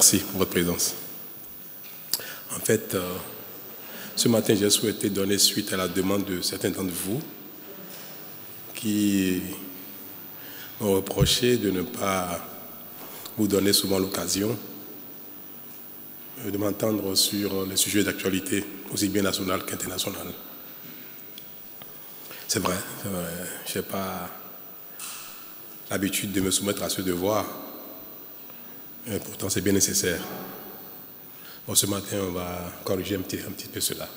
Merci pour votre présence. En fait, euh, ce matin, j'ai souhaité donner suite à la demande de certains d'entre vous qui m'ont reproché de ne pas vous donner souvent l'occasion de m'entendre sur les sujets d'actualité, aussi bien national qu'international. C'est vrai, je n'ai pas l'habitude de me soumettre à ce devoir, pourtant c'est bien nécessaire. Bon, ce matin, on va corriger un petit, peu cela.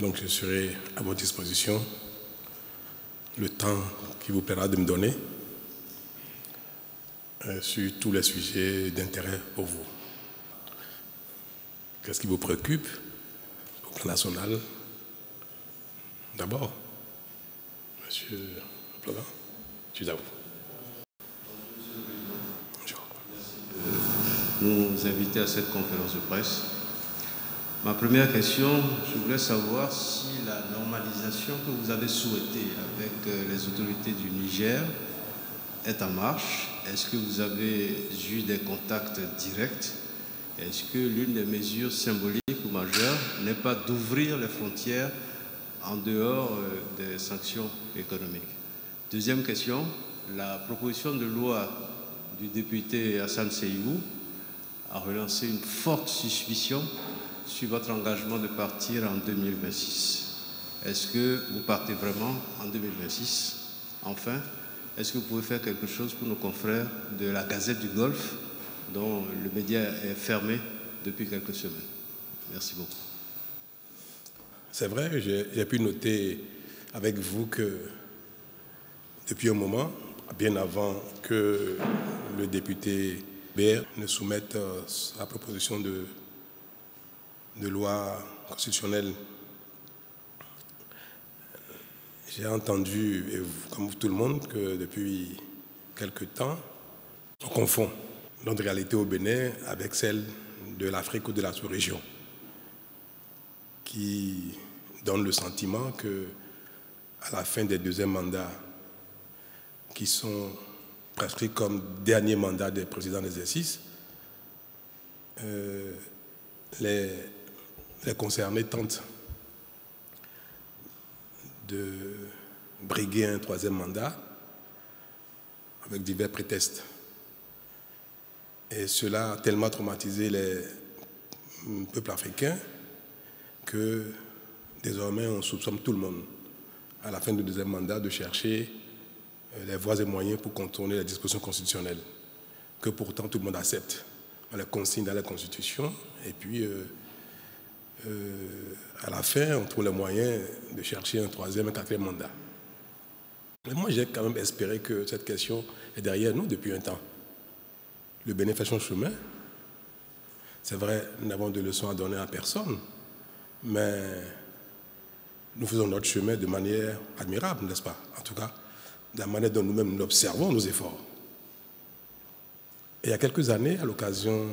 Donc je serai à votre disposition le temps qui vous permettra de me donner euh, sur tous les sujets d'intérêt pour vous. Qu'est-ce qui vous préoccupe au plan national? D'abord, Monsieur Plogan, je suis à vous. Nous inviter à cette conférence de presse. Ma première question, je voulais savoir si la normalisation que vous avez souhaitée avec euh, les autorités du Niger est en marche. Est-ce que vous avez eu des contacts directs? Est-ce que l'une des mesures symboliques ou majeures n'est pas d'ouvrir les frontières en dehors euh, des sanctions économiques? Deuxième question, la proposition de loi du député Hassan Seyou a relancé une forte suspicion sur votre engagement de partir en 2026. Est-ce que vous partez vraiment en 2026 Enfin, est-ce que vous pouvez faire quelque chose pour nos confrères de la Gazette du Golfe, dont le média est fermé depuis quelques semaines? Merci beaucoup. C'est vrai, j'ai pu noter avec vous que depuis un moment, bien avant que le député Ne soumette sa proposition de, loi constitutionnelle. J'ai entendu, comme tout le monde, que depuis quelque temps, on confond notre réalité au Bénin avec celle de l'Afrique ou de la sous-région, qui donne le sentiment que, à la fin des deuxièmes mandats, qui sont prescrits comme dernier mandat des présidents d'exercice, euh, les, les concernés tentent de briguer un troisième mandat avec divers prétextes. Et cela a tellement traumatisé les peuples africains que désormais on soupçonne tout le monde à la fin du deuxième mandat de chercher les voies et moyens pour contourner les dispositions constitutionnelles que pourtant tout le monde accepte. On les consigne dans la Constitution et puis euh, euh, à la fin, on trouve les moyens de chercher un troisième, un quatrième mandat. Mais moi, j'ai quand même espéré que cette question est derrière nous depuis un temps. Le bénéfice son chemin. C'est vrai, nous n'avons de leçons à donner à personne, mais nous faisons notre chemin de manière admirable, n'est-ce pas? En tout cas, de la manière dont nous-mêmes nous observons nos efforts. Et il y a quelques années, à l'occasion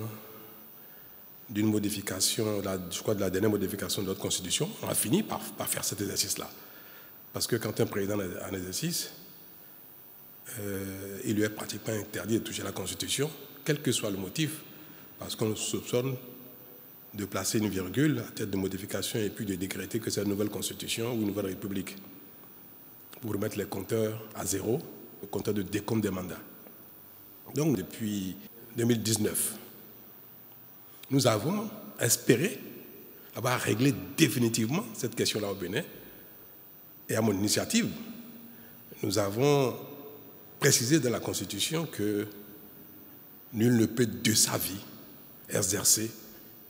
d'une modification, je crois de la dernière modification de notre Constitution, on a fini par, faire cet exercice-là. Parce que quand un président est en exercice, euh, il lui est pratiquement interdit de toucher la Constitution, quel que soit le motif, parce qu'on soupçonne de placer une virgule à tête de modification et puis de décréter que c'est une nouvelle Constitution ou une nouvelle République, pour remettre les compteurs à zéro, le compteur de décompte des mandats. Donc depuis 2019, nous avons espéré avoir réglé définitivement cette question-là au Bénin. Et à mon initiative, nous avons précisé dans la Constitution que nul ne peut de sa vie exercer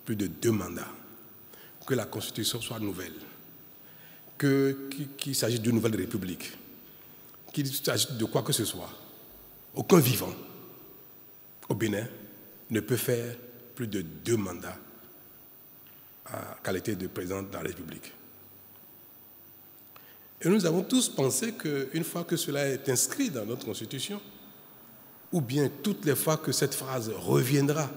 plus de deux mandats, que la Constitution soit nouvelle, qu'il s'agisse d'une nouvelle république, qu'il s'agisse de quoi que ce soit. Aucun vivant au Bénin ne peut faire plus de deux mandats à qualité de président de la République. Et nous avons tous pensé qu'une fois que cela est inscrit dans notre Constitution, ou bien toutes les fois que cette phrase reviendra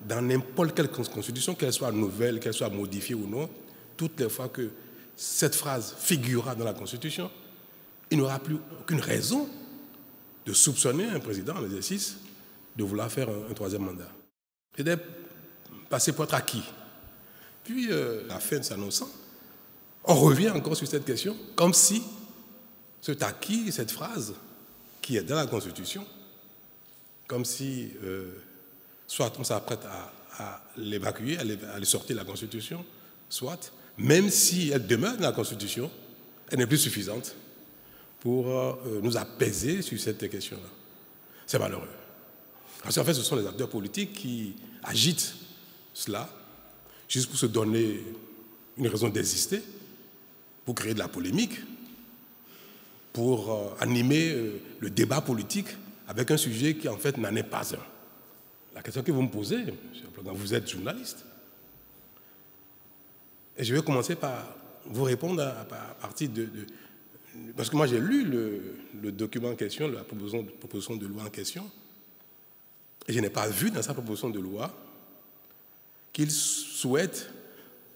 dans n'importe quelle constitution, qu'elle soit nouvelle, qu'elle soit modifiée ou non, toutes les fois que cette phrase figurera dans la Constitution, il n'y aura plus aucune raison de soupçonner un président en exercice de vouloir faire un, troisième mandat. C'était passé pour être acquis. Puis, euh, la fin s'annonçant, on revient encore sur cette question, comme si cet acquis, cette phrase qui est dans la Constitution, comme si euh, soit on s'apprête à, l'évacuer, à, le sortir de la Constitution, soit, même si elle demeure dans la Constitution, elle n'est plus suffisante pour euh, nous apaiser sur cette question-là. C'est malheureux. Parce qu'en fait, ce sont les acteurs politiques qui agitent cela juste pour se donner une raison d'exister, pour créer de la polémique, pour euh, animer euh, le débat politique avec un sujet qui en fait n'en est pas un. La question que vous me posez, vous êtes journaliste. Et je vais commencer par vous répondre à, partir de, Parce que moi j'ai lu le, document en question, la proposition, de loi en question, et je n'ai pas vu dans sa proposition de loi qu'il souhaite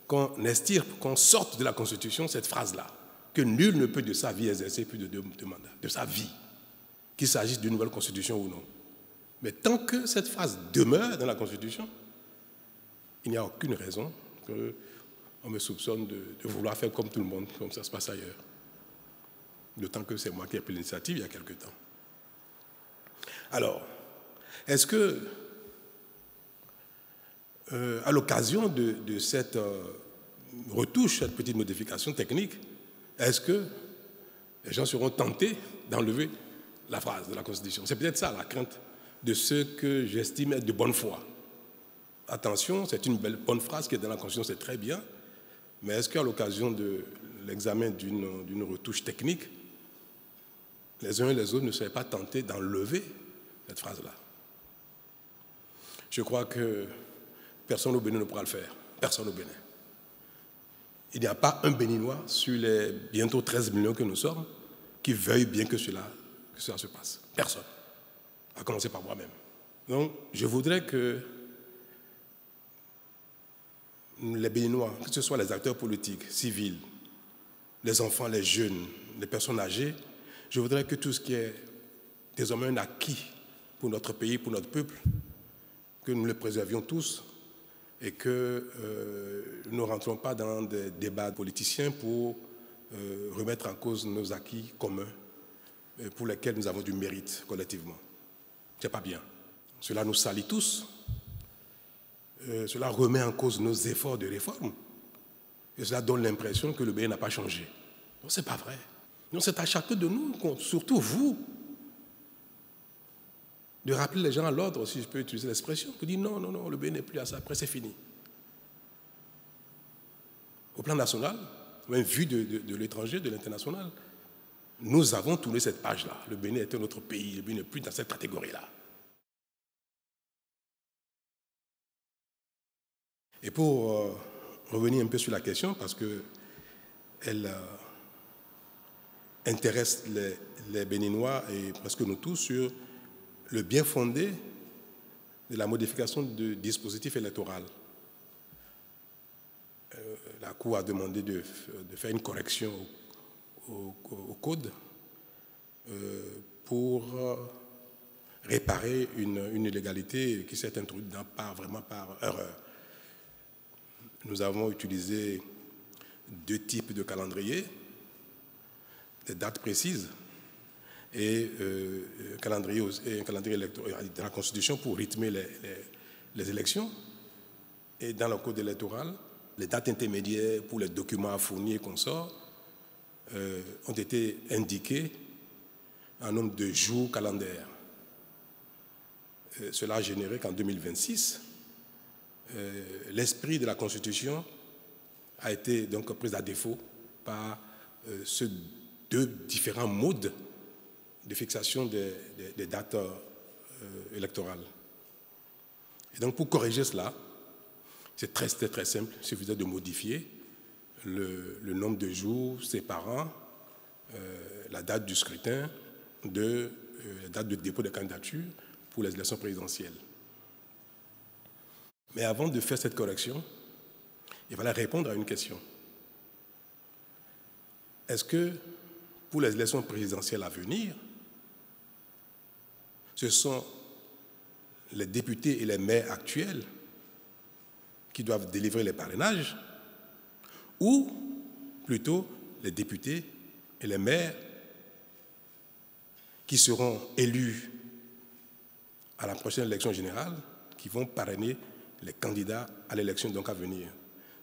qu'on estire, qu'on sorte de la Constitution cette phrase-là, que nul ne peut de sa vie exercer plus de deux, mandats, de sa vie, qu'il s'agisse d'une nouvelle Constitution ou non. Mais tant que cette phrase demeure dans la Constitution, il n'y a aucune raison qu'on me soupçonne de, vouloir faire comme tout le monde, comme ça se passe ailleurs. D'autant que c'est moi qui ai pris l'initiative il y a quelque temps. Alors, est-ce que, euh, à l'occasion de, cette euh, retouche, cette petite modification technique, est-ce que les gens seront tentés d'enlever la phrase de la Constitution? C'est peut-être ça la crainte de ceux que j'estime être de bonne foi. Attention, c'est une belle, bonne phrase qui est dans la Constitution, c'est très bien, mais est-ce qu'à l'occasion de l'examen d'une retouche technique, les uns et les autres ne seraient pas tentés d'enlever cette phrase-là? Je crois que personne au Bénin ne pourra le faire. Personne au Bénin. Il n'y a pas un Béninois sur les bientôt 13 millions que nous sommes qui veuille bien que cela, se passe. Personne. À commencer par moi-même. Donc, je voudrais que les Béninois, que ce soit les acteurs politiques, civils, les enfants, les jeunes, les personnes âgées, je voudrais que tout ce qui est désormais un acquis pour notre pays, pour notre peuple, que nous le préservions tous et que euh, nous ne rentrons pas dans des débats politiciens pour euh, remettre en cause nos acquis communs pour lesquels nous avons du mérite collectivement. Ce n'est pas bien. Cela nous salit tous. Cela remet en cause nos efforts de réforme. Et cela donne l'impression que le pays n'a pas changé. Non, ce n'est pas vrai. Non, c'est à chacun de nous, surtout vous, de rappeler les gens à l'ordre, si je peux utiliser l'expression, pour dire non, non, non, le Bénin n'est plus à ça, après c'est fini. Au plan national, même vu de, l'étranger, de l'international, nous avons tourné cette page-là. Le Bénin un autre pays, le Bénin n'est plus dans cette catégorie-là. Et pour euh, revenir un peu sur la question, parce que elle euh, intéresse les, Béninois et presque nous tous sur le bien fondé de la modification du dispositif électoral. Euh, la Cour a demandé de, faire une correction au, code pour réparer une, illégalité qui s'est introduite vraiment par erreur. Nous avons utilisé deux types de calendriers, des dates précises et euh, un calendrier, électoral de la Constitution pour rythmer les, élections. Et dans le code électoral, les dates intermédiaires pour les documents à fournir et consorts euh, ont été indiquées en nombre de jours calendaires. Euh, cela a généré qu'en 2026, l'esprit de la Constitution a été donc pris à défaut par ces deux différents modes de fixation des, dates euh, électorales. Et donc pour corriger cela, c'est très, très simple, il suffisait de modifier le, nombre de jours séparant euh, la date du scrutin de euh, la date de dépôt de candidature pour les élections présidentielles. Mais avant de faire cette correction, il fallait répondre à une question. Est-ce que pour les élections présidentielles à venir, ce sont les députés et les maires actuels qui doivent délivrer les parrainages, ou plutôt les députés et les maires qui seront élus à la prochaine élection générale, qui vont parrainer les candidats à l'élection donc à venir.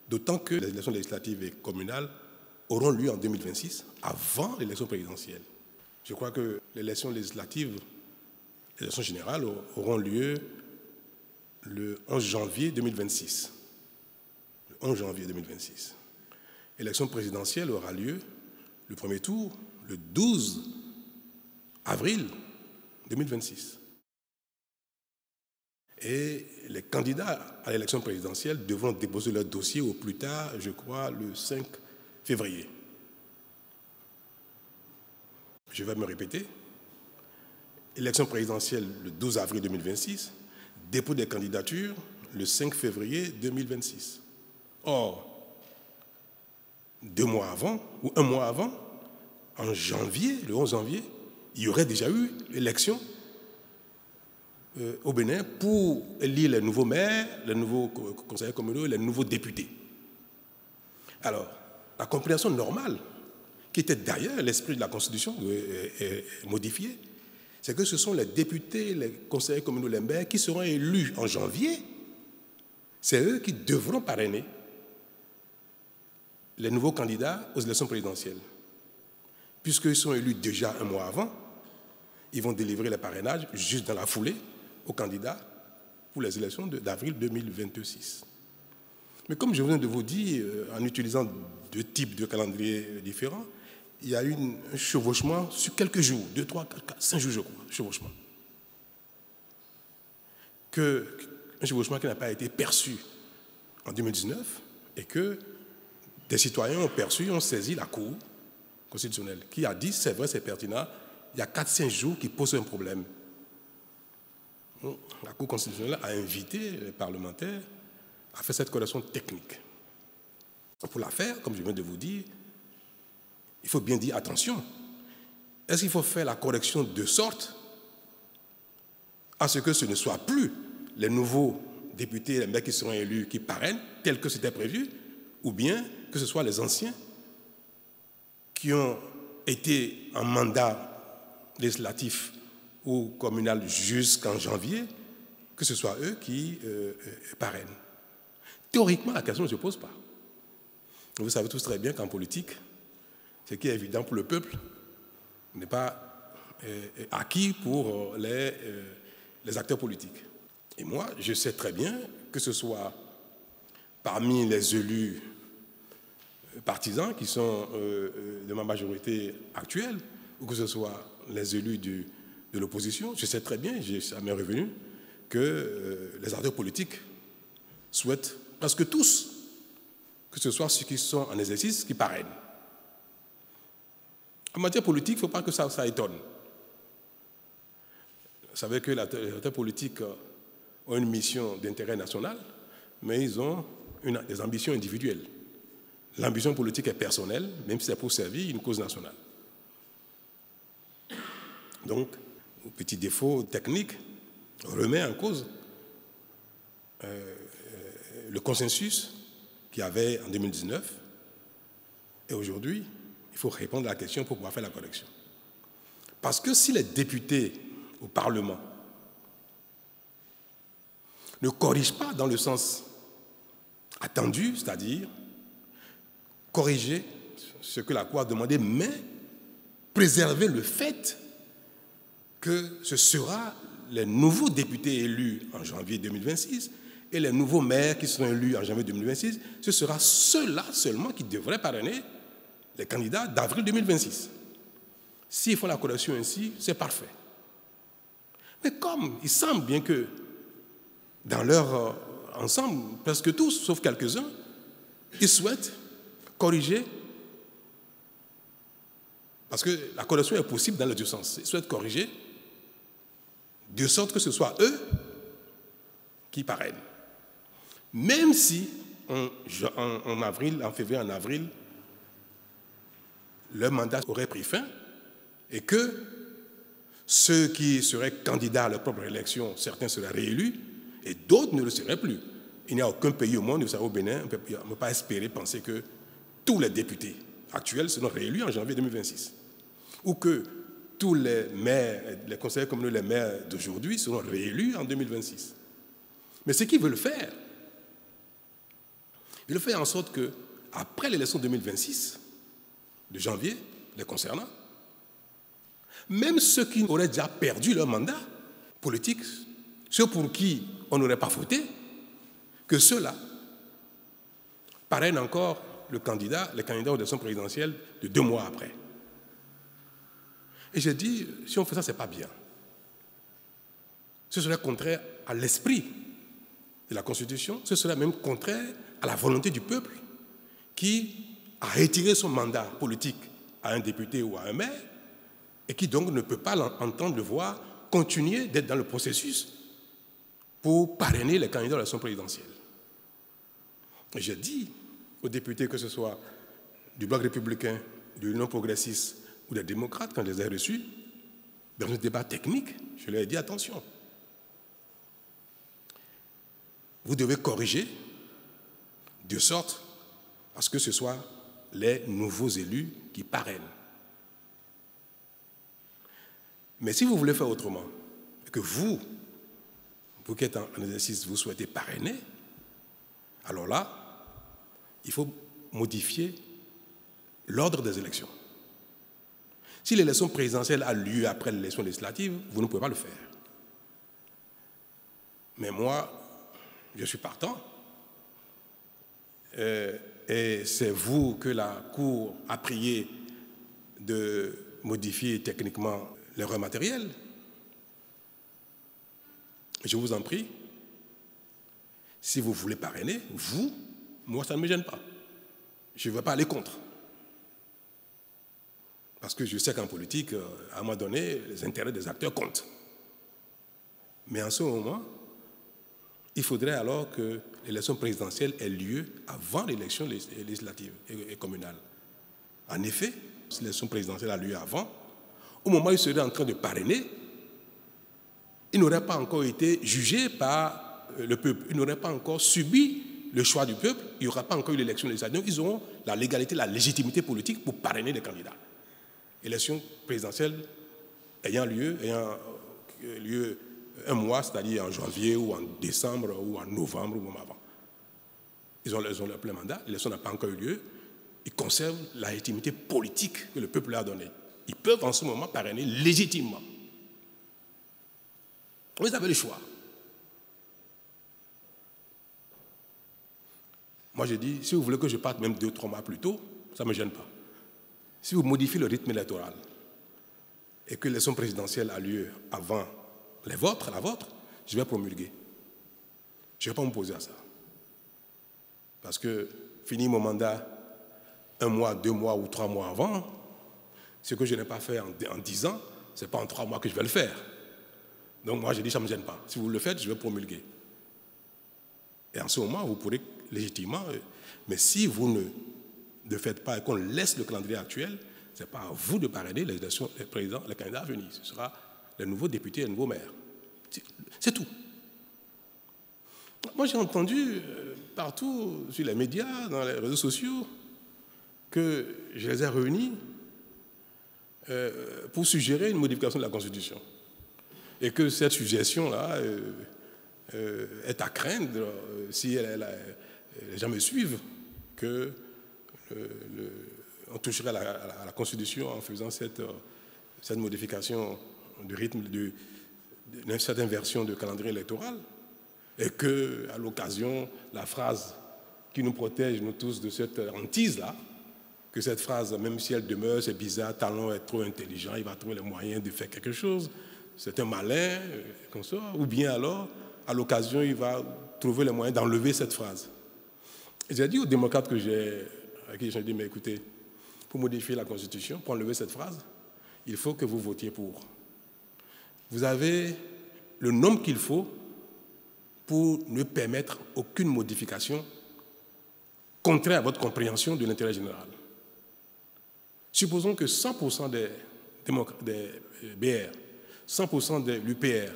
D'autant que les élections législatives et communales auront lieu en 2026, avant l'élection présidentielle. Je crois que l'élection législative, l'élection générale auront lieu le 11 janvier 2026. Le 11 janvier 2026. L'élection présidentielle aura lieu, le premier tour, le 12 avril 2026. Et les candidats à l'élection présidentielle devront déposer leur dossier au plus tard, je crois, le 5 février. Je vais me répéter. Élection présidentielle le 12 avril 2026, dépôt des candidatures le 5 février 2026. Or, deux mois avant, ou un mois avant, en janvier, le 11 janvier, il y aurait déjà eu l'élection au Bénin pour élire les nouveaux maires, les nouveaux conseillers communaux, les nouveaux députés. Alors, la compréhension normale, qui était derrière l'esprit de la Constitution est, modifiée, c'est que ce sont les députés, les conseillers communaux, les maires qui seront élus en janvier. C'est eux qui devront parrainer les nouveaux candidats aux élections présidentielles. Puisqu'ils sont élus déjà un mois avant, ils vont délivrer les parrainages juste dans la foulée aux candidats pour les élections d'avril 2026. Mais comme je viens de vous dire, euh, en utilisant deux types de calendriers différents, il y a eu un chevauchement sur quelques jours, deux, trois, quatre, cinq jours, je crois, chevauchement. Que, un chevauchement qui n'a pas été perçu en 2019 et que des citoyens ont perçu, ont saisi la Cour constitutionnelle qui a dit, c'est vrai, c'est pertinent, il y a 4-5 jours qui posent un problème. La Cour constitutionnelle a invité les parlementaires à faire cette correction technique. Pour la faire, comme je viens de vous dire, il faut bien dire attention. Est-ce qu'il faut faire la correction de sorte à ce que ce ne soit plus les nouveaux députés, les maires qui seront élus, qui parrainent, tel que c'était prévu, ou bien que ce soit les anciens qui ont été en mandat législatif ou communal jusqu'en janvier, que ce soit eux qui euh, euh, parrainent. Théoriquement, la question ne se pose pas. Vous savez tous très bien qu'en politique, ce qui est évident pour le peuple n'est pas euh, acquis pour les, les acteurs politiques. Et moi, je sais très bien que ce soit parmi les élus partisans qui sont de ma majorité actuelle, ou que ce soit les élus de l'opposition, je sais très bien, ça m'est revenu, que euh, les acteurs politiques souhaitent presque tous que ce soit ceux qui sont en exercice qui parrainent. En matière politique, il ne faut pas que ça, étonne. Vous savez que les acteurs politiques ont une mission d'intérêt national, mais ils ont une, des ambitions individuelles. L'ambition politique est personnelle, même si c'est pour servir une cause nationale. Donc, petit défaut technique remet en cause euh, le consensus qu'il y avait en 2019. Et aujourd'hui, il faut répondre à la question pour pouvoir faire la correction. Parce que si les députés au Parlement ne corrigent pas dans le sens attendu, c'est-à-dire corriger ce que la Cour a demandé, mais préserver le fait que ce sera les nouveaux députés élus en janvier 2026 et les nouveaux maires qui seront élus en janvier 2026, ce sera ceux-là seulement qui devraient parrainer les candidats d'avril 2026. S'ils font la correction ainsi, c'est parfait. Mais comme il semble bien que dans leur euh, ensemble, presque tous, sauf quelques-uns, ils souhaitent corriger, parce que la correction est possible dans les deux sens, ils souhaitent corriger de sorte que ce soit eux qui parrainent. Même si en, avril, en février, en avril, leur mandat aurait pris fin et que ceux qui seraient candidats à leur propre élection, certains seraient réélus et d'autres ne le seraient plus. Il n'y a aucun pays au monde, vous au Bénin, on ne peut pas espérer penser que tous les députés actuels seront réélus en janvier 2026. Ou que tous les maires, les conseillers comme les maires d'aujourd'hui seront réélus en 2026. Mais ce qu'ils veulent faire, ils veulent faire en sorte que, après l'élection 2026, de janvier, les concernant, même ceux qui auraient déjà perdu leur mandat politique, ceux pour qui on n'aurait pas voté, que ceux-là parrainent encore le candidat, les candidats aux élections présidentielles de deux mois après. Et j'ai dit, si on fait ça, ce n'est pas bien. Ce serait contraire à l'esprit de la Constitution, ce serait même contraire à la volonté du peuple qui a retiré son mandat politique à un député ou à un maire et qui donc ne peut pas entendre le voir continuer d'être dans le processus pour parrainer les candidats à l'élection présidentielle. J'ai dit aux députés, que ce soit du Bloc républicain, de l'Union progressiste ou des démocrates, quand je les ai reçus, dans un débat technique, je leur ai dit attention. Vous devez corriger de sorte à ce que ce soit les nouveaux élus qui parrainent. Mais si vous voulez faire autrement, que vous, vous qui êtes en exercice, vous souhaitez parrainer, alors là, il faut modifier l'ordre des élections. Si l'élection présidentielle a lieu après l'élection législative, vous ne pouvez pas le faire. Mais moi, je suis partant. Euh, et c'est vous que la Cour a prié de modifier techniquement l'erreur matérielle. Je vous en prie, si vous voulez parrainer, vous, moi, ça ne me gêne pas. Je ne veux pas aller contre. Parce que je sais qu'en politique, euh, à un moment donné, les intérêts des acteurs comptent. Mais en ce moment, il faudrait alors que l'élection présidentielle ait lieu avant l'élection législative et communale. En effet, si l'élection présidentielle a lieu avant, au moment où il serait en train de parrainer, il n'aurait pas encore été jugé par euh, le peuple, il n'aurait pas encore subi le choix du peuple, il n'y aura pas encore eu l'élection législative. Ils auront la légalité, la légitimité politique pour parrainer les candidats. Élection présidentielle ayant lieu, ayant euh, lieu un mois, c'est-à-dire en janvier ou en décembre ou en novembre ou même avant. Ils ont, leur plein mandat, l'élection n'a pas encore eu lieu, ils conservent la légitimité politique que le peuple leur a donnée. Ils peuvent en ce moment parrainer légitimement. Vous avez le choix. Moi, j'ai dit, si vous voulez que je parte même deux, trois mois plus tôt, ça ne me gêne pas. Si vous modifiez le rythme électoral et que l'élection présidentielle a lieu avant la vôtre, je vais promulguer. Je ne vais pas m'opposer à ça. Parce que fini mon mandat un mois, deux mois ou trois mois avant, ce que je n'ai pas fait en, dix ans, ce n'est pas en trois mois que je vais le faire. Donc moi, j'ai dit, ça ne me gêne pas. Si vous le faites, je vais promulguer. Et en ce moment, vous pourrez légitimement. Euh, mais si vous ne le faites pas qu'on laisse le calendrier actuel, ce n'est pas à vous de parrainer les, présidents, les candidats à venir. Ce sera les nouveaux députés et les nouveaux maires. C'est tout. Moi, j'ai entendu euh, partout sur les médias, dans les réseaux sociaux, que je les ai réunis euh, pour suggérer une modification de la Constitution. Et que cette suggestion-là est à craindre si elle, elle, les gens me suivent, que on toucherait à la, Constitution en faisant cette, cette modification du rythme d'une certaine version de calendrier électoral, et que, à l'occasion, la phrase qui nous protège, nous tous, de cette hantise-là, que cette phrase, même si elle demeure, c'est bizarre, Talon est trop intelligent, il va trouver les moyens de faire quelque chose, c'est un malin, euh, comme ça, ou bien alors, à l'occasion, il va trouver les moyens d'enlever cette phrase. J'ai dit aux démocrates que j'ai, à qui j'ai dit, mais écoutez, pour modifier la Constitution, pour enlever cette phrase, il faut que vous votiez pour. Vous avez le nombre qu'il faut pour ne permettre aucune modification contraire à votre compréhension de l'intérêt général. Supposons que 100% des, des BR 100% de l'UPR,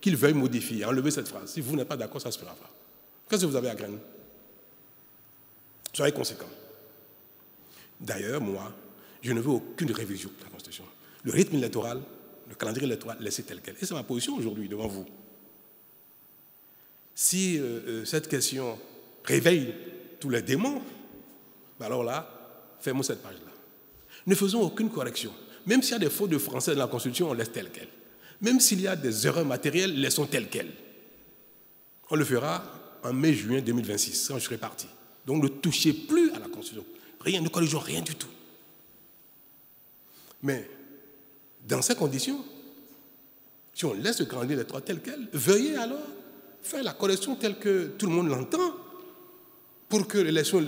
qu'il veuille modifier, enlever cette phrase. Si vous n'êtes pas d'accord, ça ne se fera pas. Qu'est-ce que vous avez à craindre? Soyez conséquents. D'ailleurs, moi, je ne veux aucune révision de la Constitution. Le rythme électoral, le calendrier électoral, laissez tel quel. Et c'est ma position aujourd'hui devant vous. Si euh, euh, cette question réveille tous les démons, ben alors là, fais-moi cette page-là. Ne faisons aucune correction. Même s'il y a des fautes de français dans la Constitution, on laisse tel quel. Même s'il y a des erreurs matérielles, laissons tel quel. On le fera en mai-juin 2026, quand je serai parti. Donc ne touchez plus à la Constitution. Rien, ne corrigeons rien du tout. Mais dans ces conditions, si on laisse le calendrier électoral tel quel, veuillez alors faire la correction telle que tout le monde l'entend pour que l'élection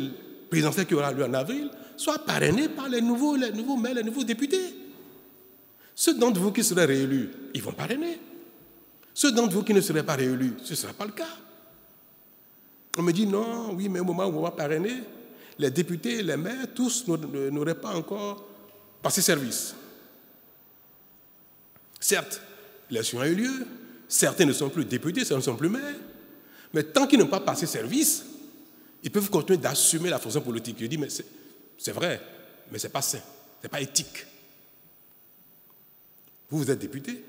présidentielle qui aura lieu en avril soit parrainée par les nouveaux, les nouveaux maires, les nouveaux députés. Ceux d'entre vous qui seraient réélus, ils vont parrainer. Ceux d'entre vous qui ne seraient pas réélus, ce ne sera pas le cas. On me dit non, oui, mais au moment où on va parrainer, les députés, les maires, tous n'auraient pas encore passé service. Certes, l'élection a eu lieu, certains ne sont plus députés, certains ne sont plus maires, mais tant qu'ils n'ont pas passé service, ils peuvent continuer d'assumer la fonction politique. Je dis, mais c'est vrai, mais ce n'est pas sain, ce n'est pas éthique. Vous, vous êtes député,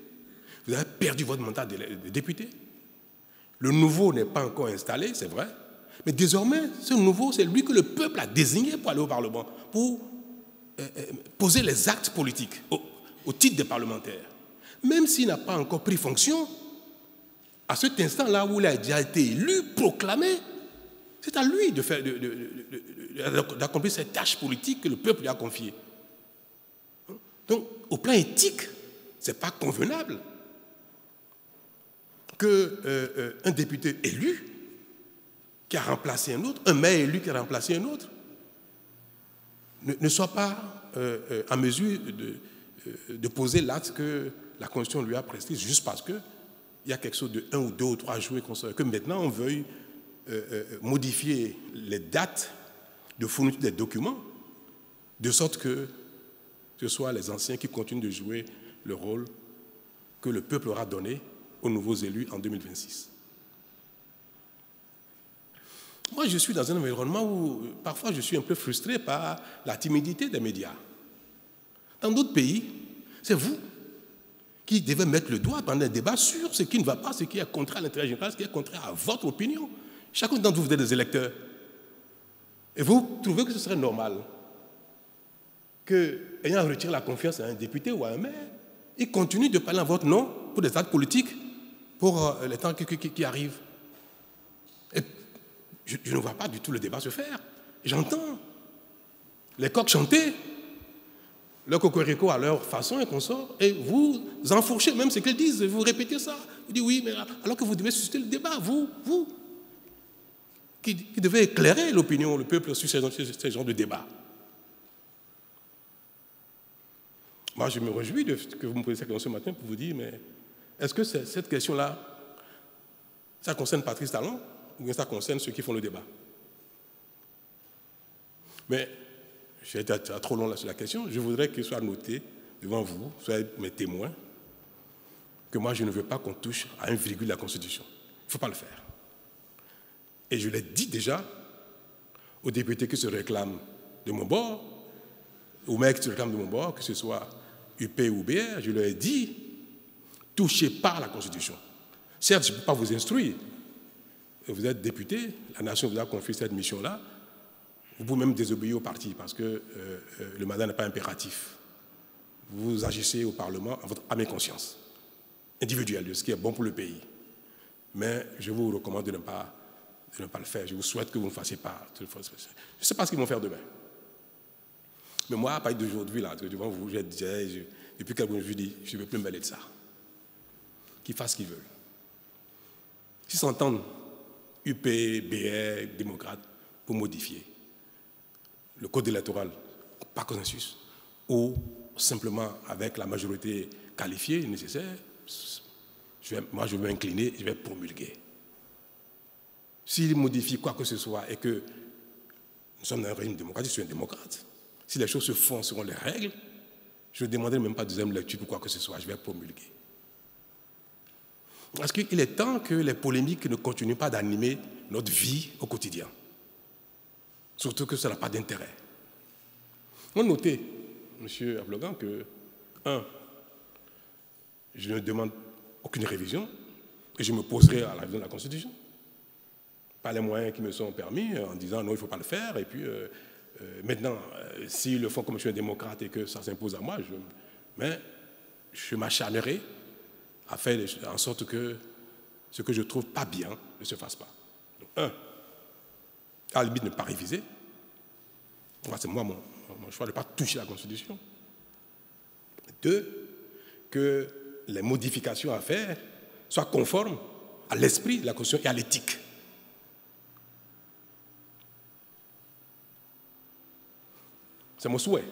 vous avez perdu votre mandat de député. Le nouveau n'est pas encore installé, c'est vrai, mais désormais, ce nouveau, c'est lui que le peuple a désigné pour aller au Parlement, pour euh, euh, poser les actes politiques au, titre des parlementaires. Même s'il n'a pas encore pris fonction, à cet instant-là où il a déjà été élu, proclamé, c'est à lui de d'accomplir cette tâche politique que le peuple lui a confiée. Donc, au plan éthique, ce n'est pas convenable qu'un euh, député élu qui a remplacé un autre, un maire élu qui a remplacé un autre, ne, soit pas euh, euh, en mesure de, euh, poser l'acte que la Constitution lui a prescrit juste parce qu'il y a quelque chose de un ou deux ou trois jours que maintenant on veuille modifier les dates de fourniture des documents, de sorte que ce soit les anciens qui continuent de jouer le rôle que le peuple aura donné aux nouveaux élus en 2026. Moi, je suis dans un environnement où parfois je suis un peu frustré par la timidité des médias. Dans d'autres pays, c'est vous qui devez mettre le doigt pendant un débat sur ce qui ne va pas, ce qui est contraire à l'intérêt général, ce qui est contraire à votre opinion. Chacun d'entre vous, vous êtes des électeurs. Et vous trouvez que ce serait normal que, ayant retiré la confiance à un député ou à un maire, il continue de parler en votre nom pour des actes politiques pour euh, les temps qui, qui arrivent. Je, ne vois pas du tout le débat se faire. J'entends les coqs chanter, le cocorico à leur façon et sort, et vous enfourchez même ce qu'ils disent, vous répétez ça. Vous dites oui, mais alors que vous devez susciter le débat, vous, vous, qui, devez éclairer l'opinion, le peuple sur ce, genre de débat. Moi, je me réjouis de que vous me posiez cette question ce matin pour vous dire, mais est-ce que cette question-là, ça concerne Patrice Talon? Ou ça concerne ceux qui font le débat. Mais j'ai été trop long là sur la question. Je voudrais qu'il soit noté devant vous, soyez mes témoins, que moi je ne veux pas qu'on touche à un virgule de la Constitution. Il ne faut pas le faire. Et je l'ai dit déjà aux députés qui se réclament de mon bord, aux mecs qui se réclament de mon bord, que ce soit UP ou BR, je leur ai dit, touchez pas à la Constitution. Certes, je ne peux pas vous instruire, vous êtes député, la nation vous a confié cette mission-là, vous pouvez même désobéir au parti parce que euh, euh, le mandat n'est pas impératif. Vous agissez au Parlement à votre âme et conscience, individuelle, de ce qui est bon pour le pays. Mais je vous recommande de ne pas, de ne pas le faire. Je vous souhaite que vous ne fassiez pas. Je ne sais pas ce qu'ils vont faire demain. Mais moi, à partir d'aujourd'hui, là, devant vous, je, je, depuis quelques jours, je dis, je ne veux plus me mêler de ça. Qu'ils fassent ce qu'ils veulent. S'ils s'entendent UP, BR, démocrate, pour modifier le code électoral par consensus ou simplement avec la majorité qualifiée nécessaire, moi je vais m'incliner, je vais promulguer. S'il modifie quoi que ce soit et que nous sommes dans un régime démocratique, je suis un démocrate, si les choses se font selon les règles, je ne demanderai même pas de deuxième lecture pour quoi que ce soit, je vais promulguer. Parce qu'il est temps que les polémiques ne continuent pas d'animer notre vie au quotidien. Surtout que ça n'a pas d'intérêt. On notait, M. Ablogan, que, un, je ne demande aucune révision et je me poserai à la révision de la Constitution. Pas les moyens qui me sont permis en disant non, il ne faut pas le faire. Et puis, euh, euh, maintenant, euh, s'ils le font comme je suis un démocrate et que ça s'impose à moi, je, mais je m'acharnerai à faire en sorte que ce que je trouve pas bien ne se fasse pas. Un, à la limite, ne pas réviser. C'est moi mon, choix de ne pas toucher la Constitution. Deux, que les modifications à faire soient conformes à l'esprit de la Constitution et à l'éthique. C'est mon souhait.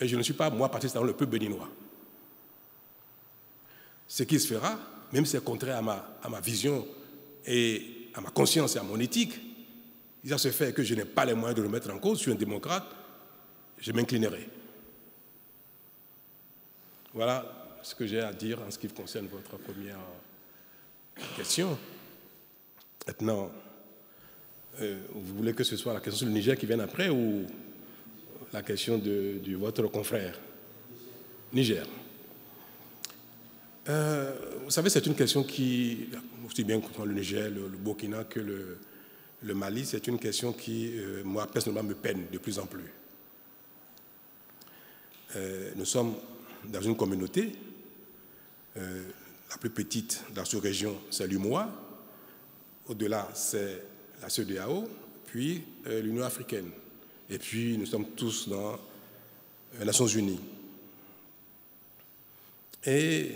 Mais je ne suis pas, moi, dans le peuple béninois. Ce qui se fera, même si c'est contraire à ma, vision et à ma conscience et à mon éthique, il va se fait que je n'ai pas les moyens de le mettre en cause, je suis un démocrate, je m'inclinerai. Voilà ce que j'ai à dire en ce qui concerne votre première question. Maintenant, euh, vous voulez que ce soit la question sur le Niger qui vienne après ou la question de, votre confrère? Niger. Euh, vous savez, c'est une question qui, aussi bien contre le Niger, le, Burkina que le, Mali, c'est une question qui, euh, moi, personnellement, me peine de plus en plus. Euh, nous sommes dans une communauté, la plus petite dans cette région, c'est l'UMOA. Au-delà, c'est la CEDEAO, puis l'Union africaine. Et puis, nous sommes tous dans les Nations Unies. Et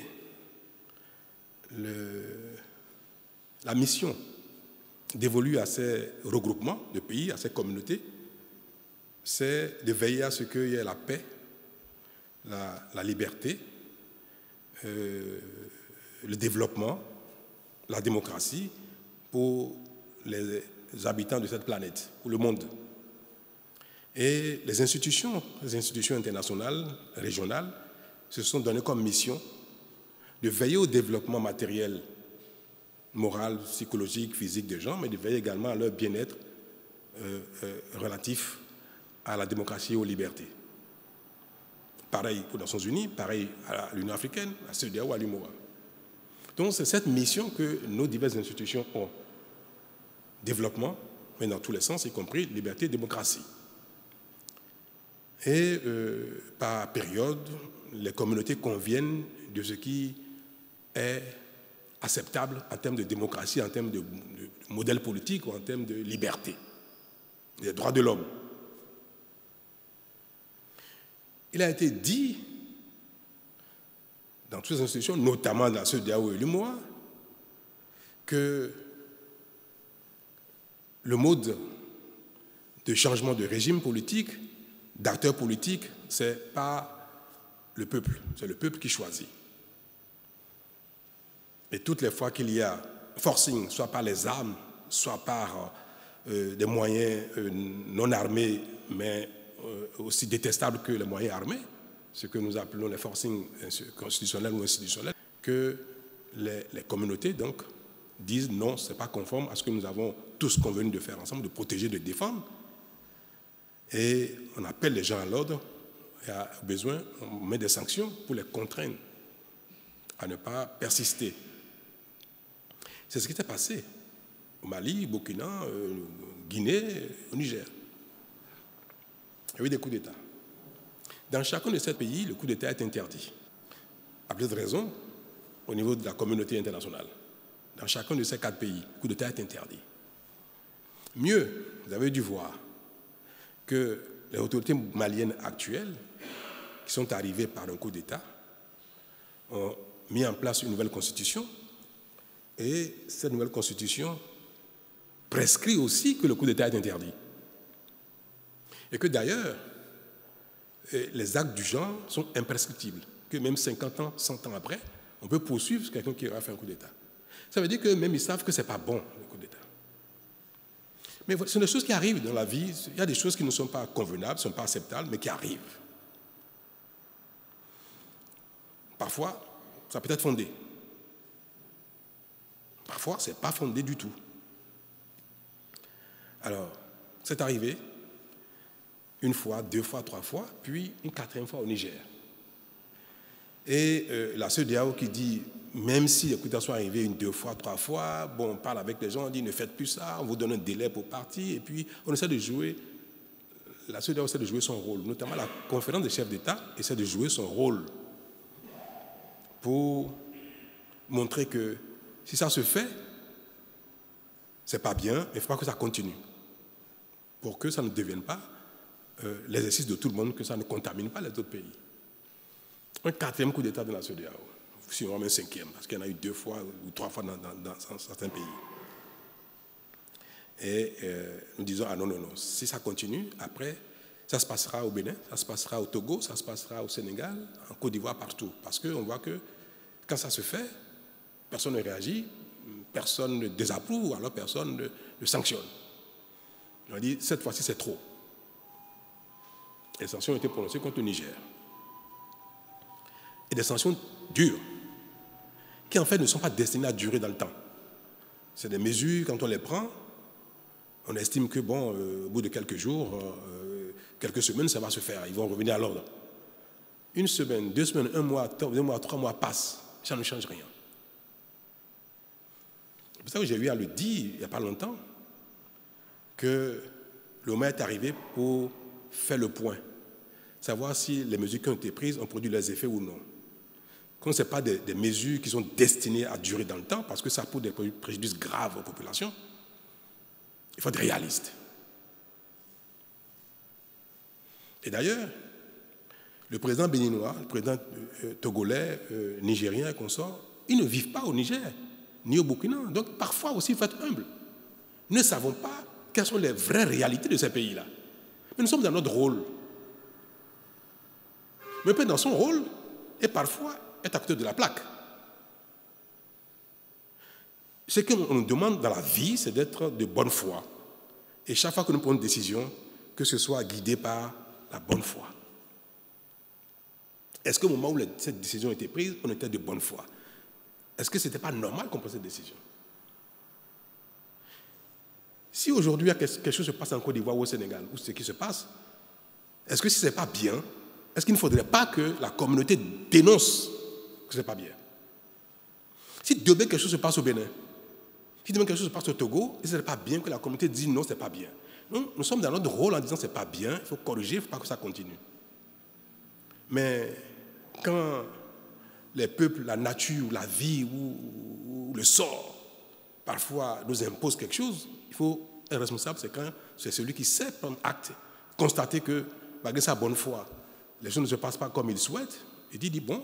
la mission dévolue à ces regroupements de pays, à ces communautés, c'est de veiller à ce qu'il y ait la paix, la, liberté, euh, le développement, la démocratie pour les habitants de cette planète, pour le monde. Et les institutions, les institutions internationales, régionales, se sont données comme mission de veiller au développement matériel, moral, psychologique, physique des gens, mais de veiller également à leur bien-être euh, euh, relatif à la démocratie et aux libertés. Pareil aux Nations Unies, pareil à l'Union africaine, à CEDEAO, à l'UMOA. Donc c'est cette mission que nos diverses institutions ont. Développement, mais dans tous les sens, y compris liberté et démocratie. Et euh, par période, les communautés conviennent de ce qui est acceptable en termes de démocratie, en termes de, modèle politique ou en termes de liberté, des droits de l'homme. Il a été dit dans toutes les institutions, notamment dans ceux d'Aou et que le mode de changement de régime politique d'acteurs politiques, ce n'est pas le peuple, c'est le peuple qui choisit. Et toutes les fois qu'il y a forcing, soit par les armes, soit par euh, des moyens euh, non armés, mais euh, aussi détestables que les moyens armés, ce que nous appelons les forcing constitutionnels ou institutionnels, que les, les communautés donc disent non, ce n'est pas conforme à ce que nous avons tous convenu de faire ensemble, de protéger, de défendre. Et on appelle les gens à l'ordre et à besoin, on met des sanctions pour les contraindre à ne pas persister. C'est ce qui s'est passé au Mali, au Burkina, euh, Guinée, au Niger. Il y a eu des coups d'État. Dans chacun de ces pays, le coup d'État est interdit. À plus de raison, au niveau de la communauté internationale. Dans chacun de ces quatre pays, le coup d'État est interdit. Mieux, vous avez dû voir que les autorités maliennes actuelles, qui sont arrivées par un coup d'État, ont mis en place une nouvelle constitution. Et cette nouvelle constitution prescrit aussi que le coup d'État est interdit. Et que d'ailleurs, eh, les actes du genre sont imprescriptibles. Que même 50 ans, 100 ans après, on peut poursuivre quelqu'un qui aura fait un coup d'État. Ça veut dire que même ils savent que ce n'est pas bon, le coup d'État. Mais ce sont des choses qui arrivent dans la vie. Il y a des choses qui ne sont pas convenables, ne sont pas acceptables, mais qui arrivent. Parfois, ça peut être fondé. Parfois, ce n'est pas fondé du tout. Alors, c'est arrivé une fois, deux fois, trois fois, puis une quatrième fois au Niger. Et euh, la CEDEAO qui dit, même si les coups sont arrivés une, deux fois, trois fois, bon, on parle avec les gens, on dit ne faites plus ça, on vous donne un délai pour partir, et puis on essaie de jouer, la CEDEAO essaie de jouer son rôle, notamment la conférence des chefs d'État essaie de jouer son rôle pour montrer que si ça se fait, c'est pas bien, mais il ne faut pas que ça continue. Pour que ça ne devienne pas euh, l'exercice de tout le monde, que ça ne contamine pas les autres pays. Un quatrième coup d'État de la CEDEAO, sinon un cinquième, parce qu'il y en a eu deux fois ou trois fois dans, certains pays. Et euh, nous disons, ah non, non, non, si ça continue, après, ça se passera au Bénin, ça se passera au Togo, ça se passera au Sénégal, en Côte d'Ivoire, partout. Parce qu'on voit que quand ça se fait, personne ne réagit, personne ne désapprouve, alors personne ne, sanctionne. On dit, cette fois-ci, c'est trop. Les sanctions ont été prononcées contre le Niger. Et des sanctions dures, qui en fait ne sont pas destinées à durer dans le temps. C'est des mesures, quand on les prend, on estime que, bon, euh, au bout de quelques jours, euh, quelques semaines, ça va se faire. Ils vont revenir à l'ordre. Une semaine, deux semaines, un mois, deux mois, trois mois passent, ça ne change rien. C'est pour ça que j'ai eu à le dire il n'y a pas longtemps que le moment est arrivé pour faire le point, savoir si les mesures qui ont été prises ont produit leurs effets ou non. Quand ce n'est pas des, mesures qui sont destinées à durer dans le temps, parce que ça pose des préjudices graves aux populations, il faut être réaliste. Et d'ailleurs, le président béninois, le président euh, togolais, euh, nigérien et consorts, ils ne vivent pas au Niger ni au Burkina. Donc parfois aussi, être humble. Nous ne savons pas quelles sont les vraies réalités de ces pays-là. Mais nous sommes dans notre rôle. Mais peut dans son rôle et parfois être acteur de la plaque. Ce qu'on nous demande dans la vie, c'est d'être de bonne foi. Et chaque fois que nous prenons une décision, que ce soit guidé par la bonne foi. Est-ce qu'au moment où cette décision a été prise, on était de bonne foi? Est-ce que ce n'était pas normal qu'on prenne cette décision? Si aujourd'hui quelque chose se passe en Côte d'Ivoire ou au Sénégal, ou ce qui se passe, est-ce que si ce n'est pas bien, est-ce qu'il ne faudrait pas que la communauté dénonce que ce n'est pas bien? Si demain quelque chose se passe au Bénin, si demain quelque chose se passe au Togo, ce n'est pas bien que la communauté dise non, ce n'est pas bien? Nous, nous sommes dans notre rôle en disant ce n'est pas bien, il faut corriger, il ne faut pas que ça continue. Mais quand les peuples, la nature, la vie ou, le sort, parfois nous impose quelque chose, il faut être responsable, c'est quand c'est celui qui sait prendre acte, constater que, malgré sa bonne foi, les choses ne se passent pas comme il souhaite, et dit, dit bon,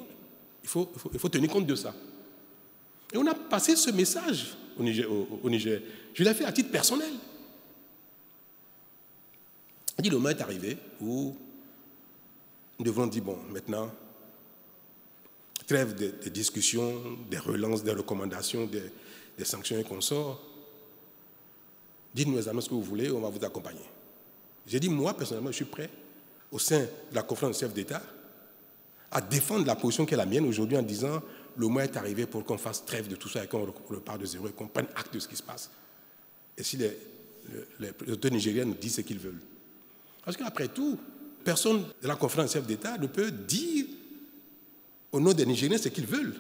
il faut, il faut, tenir compte de ça. Et on a passé ce message au Niger. Au, Niger. Je l'ai fait à titre personnel. Il dit, le moment est arrivé où nous devons dire, bon, maintenant, trêve des, discussions, des relances, des recommandations, des, sanctions et consorts. Dites-nous exactement ce que vous voulez, on va vous accompagner. J'ai dit, moi, personnellement, je suis prêt, au sein de la conférence des chefs d'État, à défendre la position qui est la mienne aujourd'hui en disant le moment est arrivé pour qu'on fasse trêve de tout ça et qu'on repart de zéro et qu'on prenne acte de ce qui se passe. Et si les, les, autorités nigériennes disent ce qu'ils veulent. Parce qu'après tout, personne de la conférence des chefs d'État ne peut dire au nom des Nigériens ce qu'ils veulent.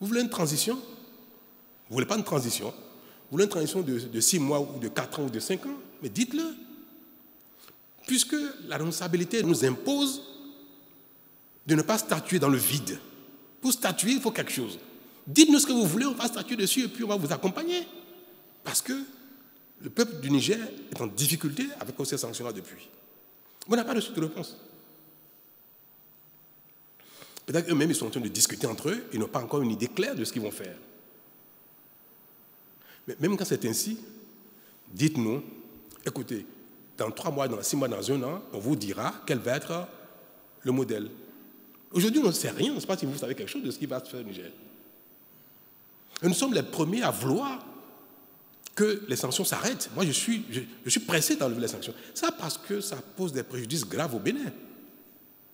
Vous voulez une transition? Vous ne voulez pas une transition? Vous voulez une transition de, six mois ou de quatre ans ou de cinq ans? Mais dites-le. Puisque la responsabilité nous impose de ne pas statuer dans le vide. Pour statuer, il faut quelque chose. Dites-nous ce que vous voulez, on va statuer dessus et puis on va vous accompagner. Parce que le peuple du Niger est en difficulté avec ces sanctions-là depuis. Vous n'avez pas reçu de réponse. Peut-être qu'eux-mêmes, ils sont en train de discuter entre eux, ils n'ont pas encore une idée claire de ce qu'ils vont faire. Mais même quand c'est ainsi, dites-nous, écoutez, dans trois mois, dans six mois, dans un an, on vous dira quel va être le modèle. Aujourd'hui, on ne sait rien, on ne sait pas si vous savez quelque chose de ce qui va se faire au Niger. Nous sommes les premiers à vouloir que les sanctions s'arrêtent. Moi, je suis, je suis pressé d'enlever les sanctions. Ça parce que ça pose des préjudices graves au Bénin.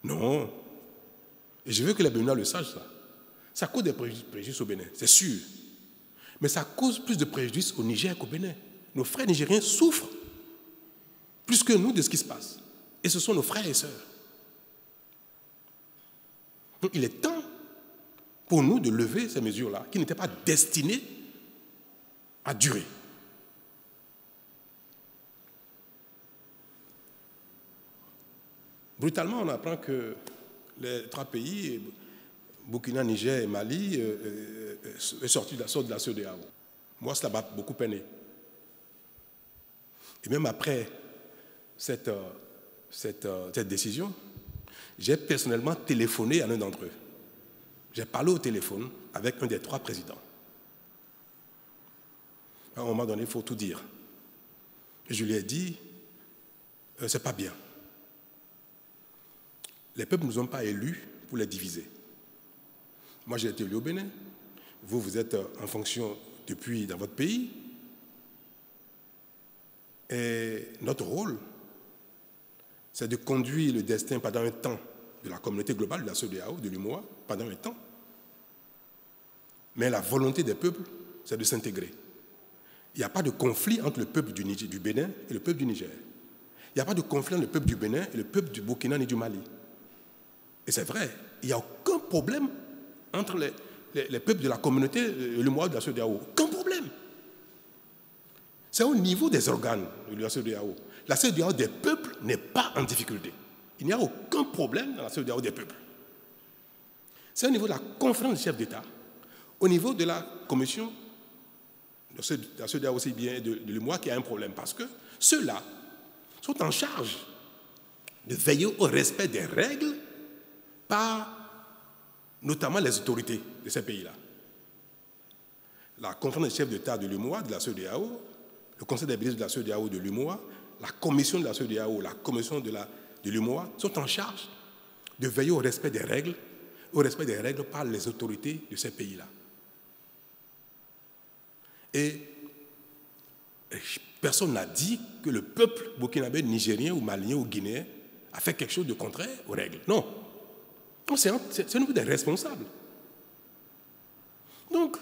Non, et je veux que les Béninois le sachent, ça. Ça cause des préjudices au Bénin, c'est sûr. Mais ça cause plus de préjudice au Niger qu'au Bénin. Nos frères nigériens souffrent plus que nous de ce qui se passe. Et ce sont nos frères et sœurs. Donc il est temps pour nous de lever ces mesures-là qui n'étaient pas destinées à durer. Brutalement, on apprend que les trois pays, Burkina, Niger et Mali, euh, euh, sont sortis de la sorte de la CEDEAO. Moi, cela m'a beaucoup peiné. Et même après cette, euh, cette, cette décision, j'ai personnellement téléphoné à l'un d'entre eux. J'ai parlé au téléphone avec un des trois présidents. À un moment donné, il faut tout dire. Et je lui ai dit, euh, c'est pas bien. Les peuples ne nous ont pas élus pour les diviser. Moi, j'ai été élu au Bénin. Vous, vous êtes en fonction depuis dans votre pays. Et notre rôle, c'est de conduire le destin pendant un temps de la communauté globale, de la CEDEAO, de l'UMOA, pendant un temps. Mais la volonté des peuples, c'est de s'intégrer. Il n'y a pas de conflit entre le peuple du, du Bénin et le peuple du Niger. Il n'y a pas de conflit entre le peuple du Bénin et le peuple du Burkina ni du Mali. Et c'est vrai, il n'y a aucun problème entre les, les, peuples de la communauté et le mois de la CEDEAO. Aucun problème. C'est au niveau des organes de la CEDEAO. La CEDEAO des peuples n'est pas en difficulté. Il n'y a aucun problème dans la CEDEAO des peuples. C'est au niveau de la conférence des chefs d'État, au niveau de la commission de la CEDEAO aussi bien de, de l'UMOA qu'il y a un problème. Parce que ceux-là sont en charge de veiller au respect des règles par notamment les autorités de ces pays-là. La conférence des chefs d'État de l'UMOA, de la CEDEAO, le Conseil des ministres de la CEDEAO de l'UMOA, la commission de la CEDEAO, la commission de l'UMOA sont en charge de veiller au respect des règles, au respect des règles par les autorités de ces pays-là. Et personne n'a dit que le peuple burkinabé, nigérien ou malien ou guinéen a fait quelque chose de contraire aux règles. Non. C'est au niveau des responsables. Donc,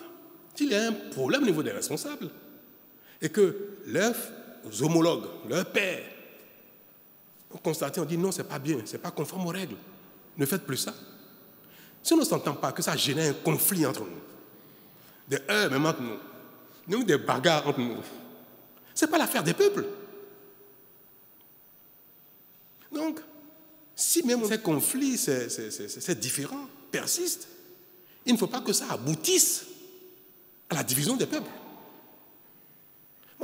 s'il y a un problème au niveau des responsables, et que leurs homologues, leurs pères, on constate, on dit non, c'est pas bien, c'est pas conforme aux règles. Ne faites plus ça. Si on ne s'entend pas que ça génère un conflit entre nous, des heurts même entre nous, nous des bagarres entre nous, ce n'est pas l'affaire des peuples. Donc, si même ces conflits, ces, différends persistent, il ne faut pas que ça aboutisse à la division des peuples.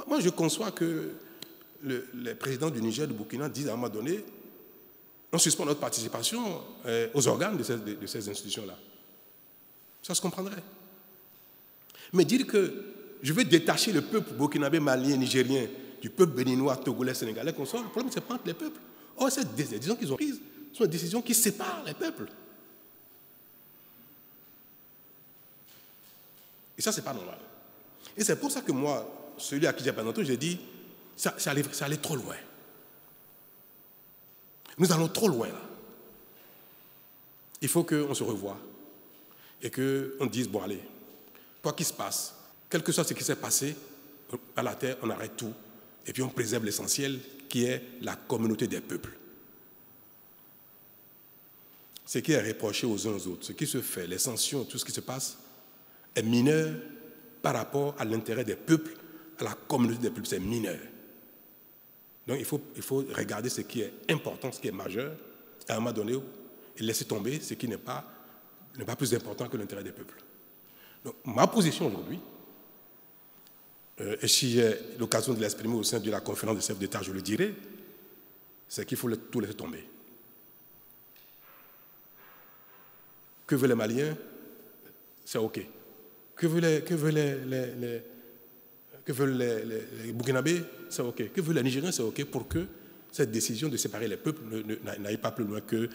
Moi, je conçois que les présidents du Niger, du Burkina disent à un moment donné, on suspend notre participation euh, aux organes de ces, institutions-là. Ça se comprendrait. Mais dire que je veux détacher le peuple burkinabé, malien, nigérien du peuple béninois, togolais, sénégalais, qu'on le problème, c'est pas entre les peuples. Or, ces décisions qu'ils ont prises sont des décisions qui séparent les peuples. Et ça, c'est pas normal. Et c'est pour ça que moi, celui à qui j'ai parlé j'ai dit, ça, allait, trop loin. Nous allons trop loin. Il faut qu'on se revoie et qu'on dise, bon allez, quoi qu'il se passe, quel que soit ce qui s'est passé à la terre, on arrête tout et puis on préserve l'essentiel qui est la communauté des peuples. Ce qui est reproché aux uns aux autres, ce qui se fait, les sanctions, tout ce qui se passe, est mineur par rapport à l'intérêt des peuples, à la communauté des peuples, c'est mineur. Donc il faut, il faut regarder ce qui est important, ce qui est majeur, à un moment donné, et laisser tomber ce qui n'est pas, pas plus important que l'intérêt des peuples. Donc ma position aujourd'hui, et si j'ai l'occasion de l'exprimer au sein de la conférence des chefs d'État, je le dirai, c'est qu'il faut tout laisser tomber. Que veulent les Maliens C'est OK. Que veulent que veulent les, que veulent les, Burkinabés, c'est OK. Que veulent les Nigériens, c'est OK pour que cette décision de séparer les peuples n'aille pas plus loin que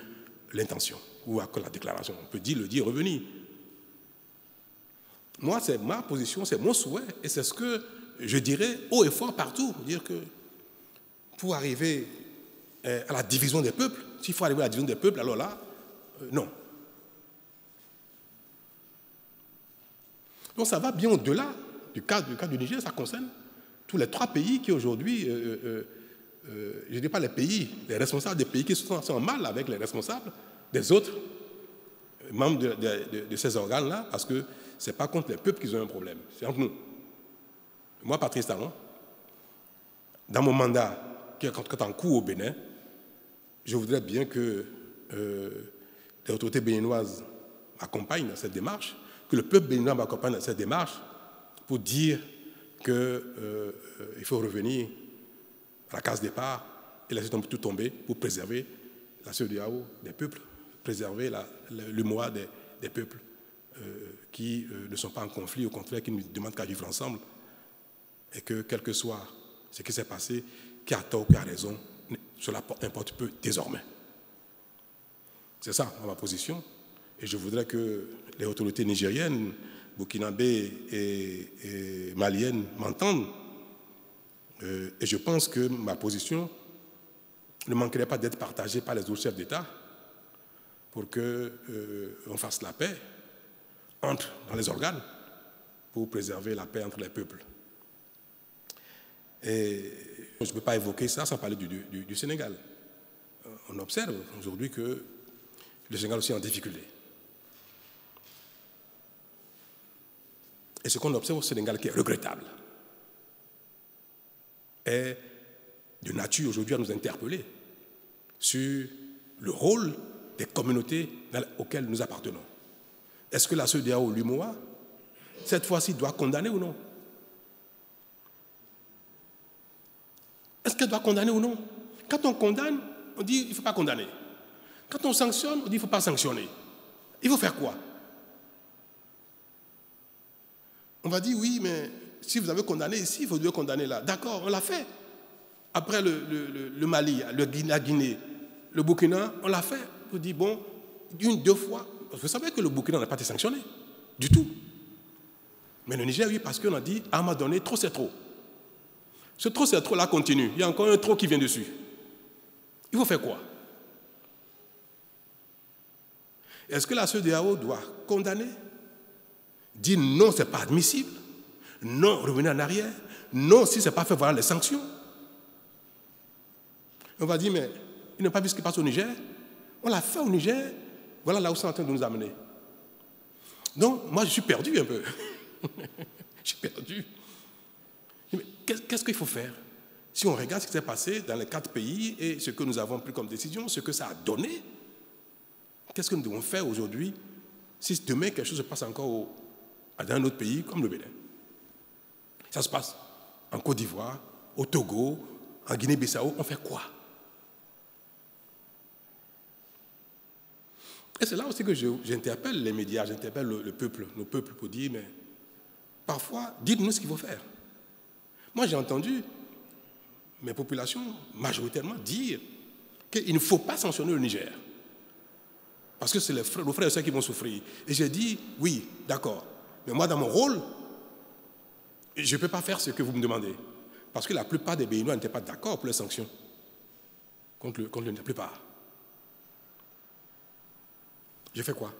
l'intention ou que la déclaration. On peut dire, le dire, revenir. Moi, c'est ma position, c'est mon souhait, et c'est ce que je dirais haut et fort partout. Dire que pour arriver euh, à la division des peuples, s'il faut arriver à la division des peuples, alors là, euh, non. Donc ça va bien au-delà du cas, du cas du Niger, ça concerne tous les trois pays qui aujourd'hui, je ne dis pas les pays, les responsables des pays qui sont, en mal avec les responsables des autres membres de, ces organes-là, parce que ce n'est pas contre les peuples qu'ils ont un problème, c'est entre nous. Moi, Patrice Talon, dans mon mandat qui est en cours au Bénin, je voudrais bien que euh, les autorités béninoises m'accompagnent dans cette démarche, que le peuple béninois m'accompagne dans cette démarche pour dire qu'il euh, faut revenir à la case départ et laisser tout tomber pour préserver la CEDEAO des peuples, préserver le des, peuples euh, qui ne sont pas en conflit, au contraire, qui nous demandent qu'à vivre ensemble. Et que, quel que soit ce qui s'est passé, qui a tort ou qui a raison, cela importe peu désormais. C'est ça ma position. Et je voudrais que les autorités nigériennes, burkinabées et, maliennes m'entendent. Euh, et je pense que ma position ne manquerait pas d'être partagée par les autres chefs d'État pour qu'on euh, fasse la paix entre, dans les organes pour préserver la paix entre les peuples. Et je ne peux pas évoquer ça sans parler du, Sénégal. Euh, on observe aujourd'hui que le Sénégal aussi est en difficulté. Et ce qu'on observe au Sénégal qui est regrettable est de nature aujourd'hui à nous interpeller sur le rôle des communautés auxquelles nous appartenons. Est-ce que la CEDEAO, l'UMOA, cette fois-ci doit condamner ou non? Est-ce qu'elle doit condamner ou non? Quand on condamne, on dit il ne faut pas condamner. Quand on sanctionne, on dit il ne faut pas sanctionner. Il faut faire quoi? On va dire oui, mais si vous avez condamné ici, faut devez condamner là. D'accord, on l'a fait. Après le, Mali, la Guinée, le Burkina, on l'a fait. On dit bon, une, deux fois. Vous savez que le Burkina n'a pas été sanctionné. Du tout. Mais le Niger, oui, parce qu'on a dit un moment donné, trop c'est trop. Ce trop, c'est trop là continue. Il y a encore un trop qui vient dessus. Il faut faire quoi? Est-ce que la CEDEAO doit condamner? Dire non, ce n'est pas admissible Non, revenir en arrière Non, si ce n'est pas fait, voilà les sanctions. On va dire, mais il n'a pas vu ce qui passe au Niger On l'a fait au Niger, voilà là où c'est en train de nous amener. Donc, moi, je suis perdu un peu. je suis perdu. Qu'est-ce qu'il faut faire? Si on regarde ce qui s'est passé dans les quatre pays et ce que nous avons pris comme décision, ce que ça a donné, qu'est-ce que nous devons faire aujourd'hui si demain quelque chose se passe encore dans un autre pays comme le Bénin? Ça se passe en Côte d'Ivoire, au Togo, en Guinée-Bissau, on fait quoi? Et c'est là aussi que j'interpelle les médias, j'interpelle le, le, peuple, nos peuples pour dire, mais parfois, dites-nous ce qu'il faut faire. Moi, j'ai entendu mes populations majoritairement dire qu'il ne faut pas sanctionner le Niger. Parce que c'est les frères, et sœurs qui vont souffrir. Et j'ai dit, oui, d'accord. Mais moi, dans mon rôle, je ne peux pas faire ce que vous me demandez. Parce que la plupart des Béninois n'étaient pas d'accord pour les sanctions. Contre la plupart. J'ai fait quoi?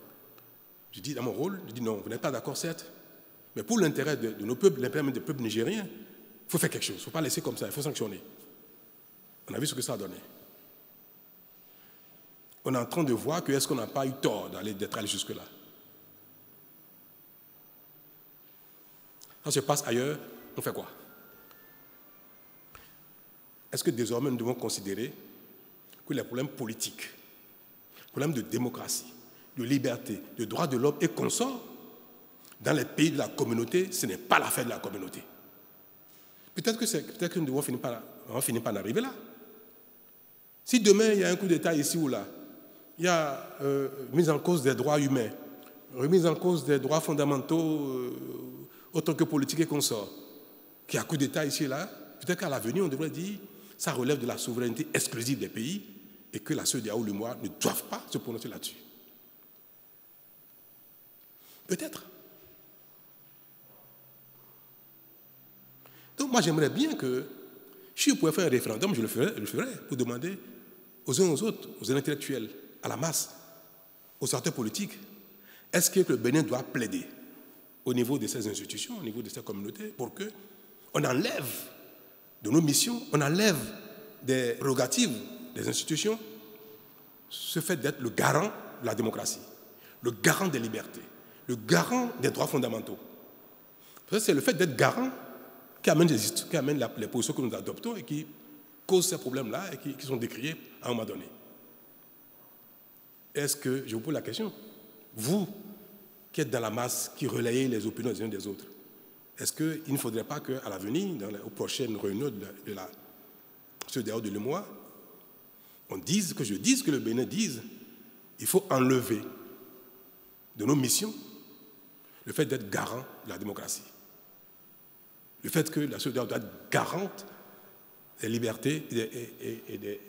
J'ai dit, dans mon rôle, je dis non, vous n'êtes pas d'accord, certes. Mais pour l'intérêt de, nos peuples, l'intérêt des peuples nigériens, il faut faire quelque chose. Il ne faut pas laisser comme ça. Il faut sanctionner. On a vu ce que ça a donné. On est en train de voir que est-ce qu'on n'a pas eu tort d'être allé jusque-là. Quand ça se passe ailleurs, on fait quoi? Est-ce que désormais nous devons considérer que les problèmes politiques, les problèmes de démocratie, de liberté, de droits de l'homme et consorts, dans les pays de la communauté, ce n'est pas l'affaire de la communauté Peut-être que, peut que nous devons finir par, finir par en arriver là. Si demain il y a un coup d'État ici ou là, il y a euh, mise en cause des droits humains, remise en cause des droits fondamentaux euh, autant que politiques et consorts, qu'il y a un coup d'État ici et là, peut-être qu'à l'avenir on devrait dire ça relève de la souveraineté exclusive des pays et que la CEDEAO ou le MOA ne doivent pas se prononcer là-dessus. Peut-être. Donc moi j'aimerais bien que, si je pouvais faire un référendum, je le ferais, pour demander aux uns aux autres, aux intellectuels, à la masse, aux acteurs politiques, est-ce que le Bénin doit plaider au niveau de ces institutions, au niveau de ces communautés, pour que on enlève de nos missions, on enlève des prérogatives des institutions ce fait d'être le garant de la démocratie, le garant des libertés, le garant des droits fondamentaux. C'est le fait d'être garant qui amène, les, qui amène les positions que nous adoptons et qui cause ces problèmes-là et qui, sont décriés à un moment donné. Est-ce que, je vous pose la question, vous qui êtes dans la masse, qui relayez les opinions des uns des autres, est-ce qu'il ne faudrait pas qu'à l'avenir, aux prochaines réunions de la, de la ce de l'EMOA, on dise, que je dise, que le Bénin dise, il faut enlever de nos missions le fait d'être garant de la démocratie. Le fait que la société doit être garante des libertés et des,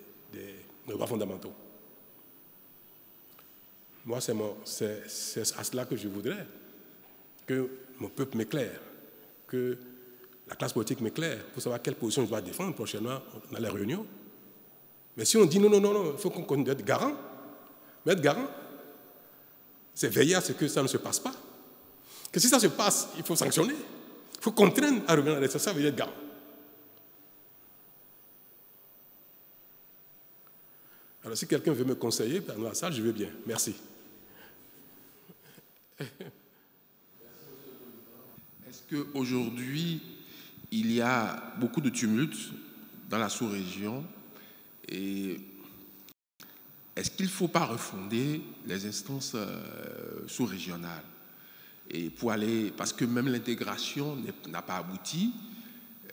droits fondamentaux. Moi, c'est à cela que je voudrais que mon peuple m'éclaire, que la classe politique m'éclaire pour savoir quelle position je dois défendre prochainement dans les réunions. Mais si on dit non, non, non, non, il faut qu'on continue d'être garant, mais être garant, c'est veiller à ce que ça ne se passe pas. Que si ça se passe, il faut sanctionner. Il faut contraindre à revenir à dire être garant. Alors si quelqu'un veut me conseiller dans la salle, je veux bien. Merci. Est-ce qu'aujourd'hui, il y a beaucoup de tumultes dans la sous-région et est-ce qu'il ne faut pas refonder les instances euh, sous-régionales? Et pour aller parce que même l'intégration n'a pas abouti,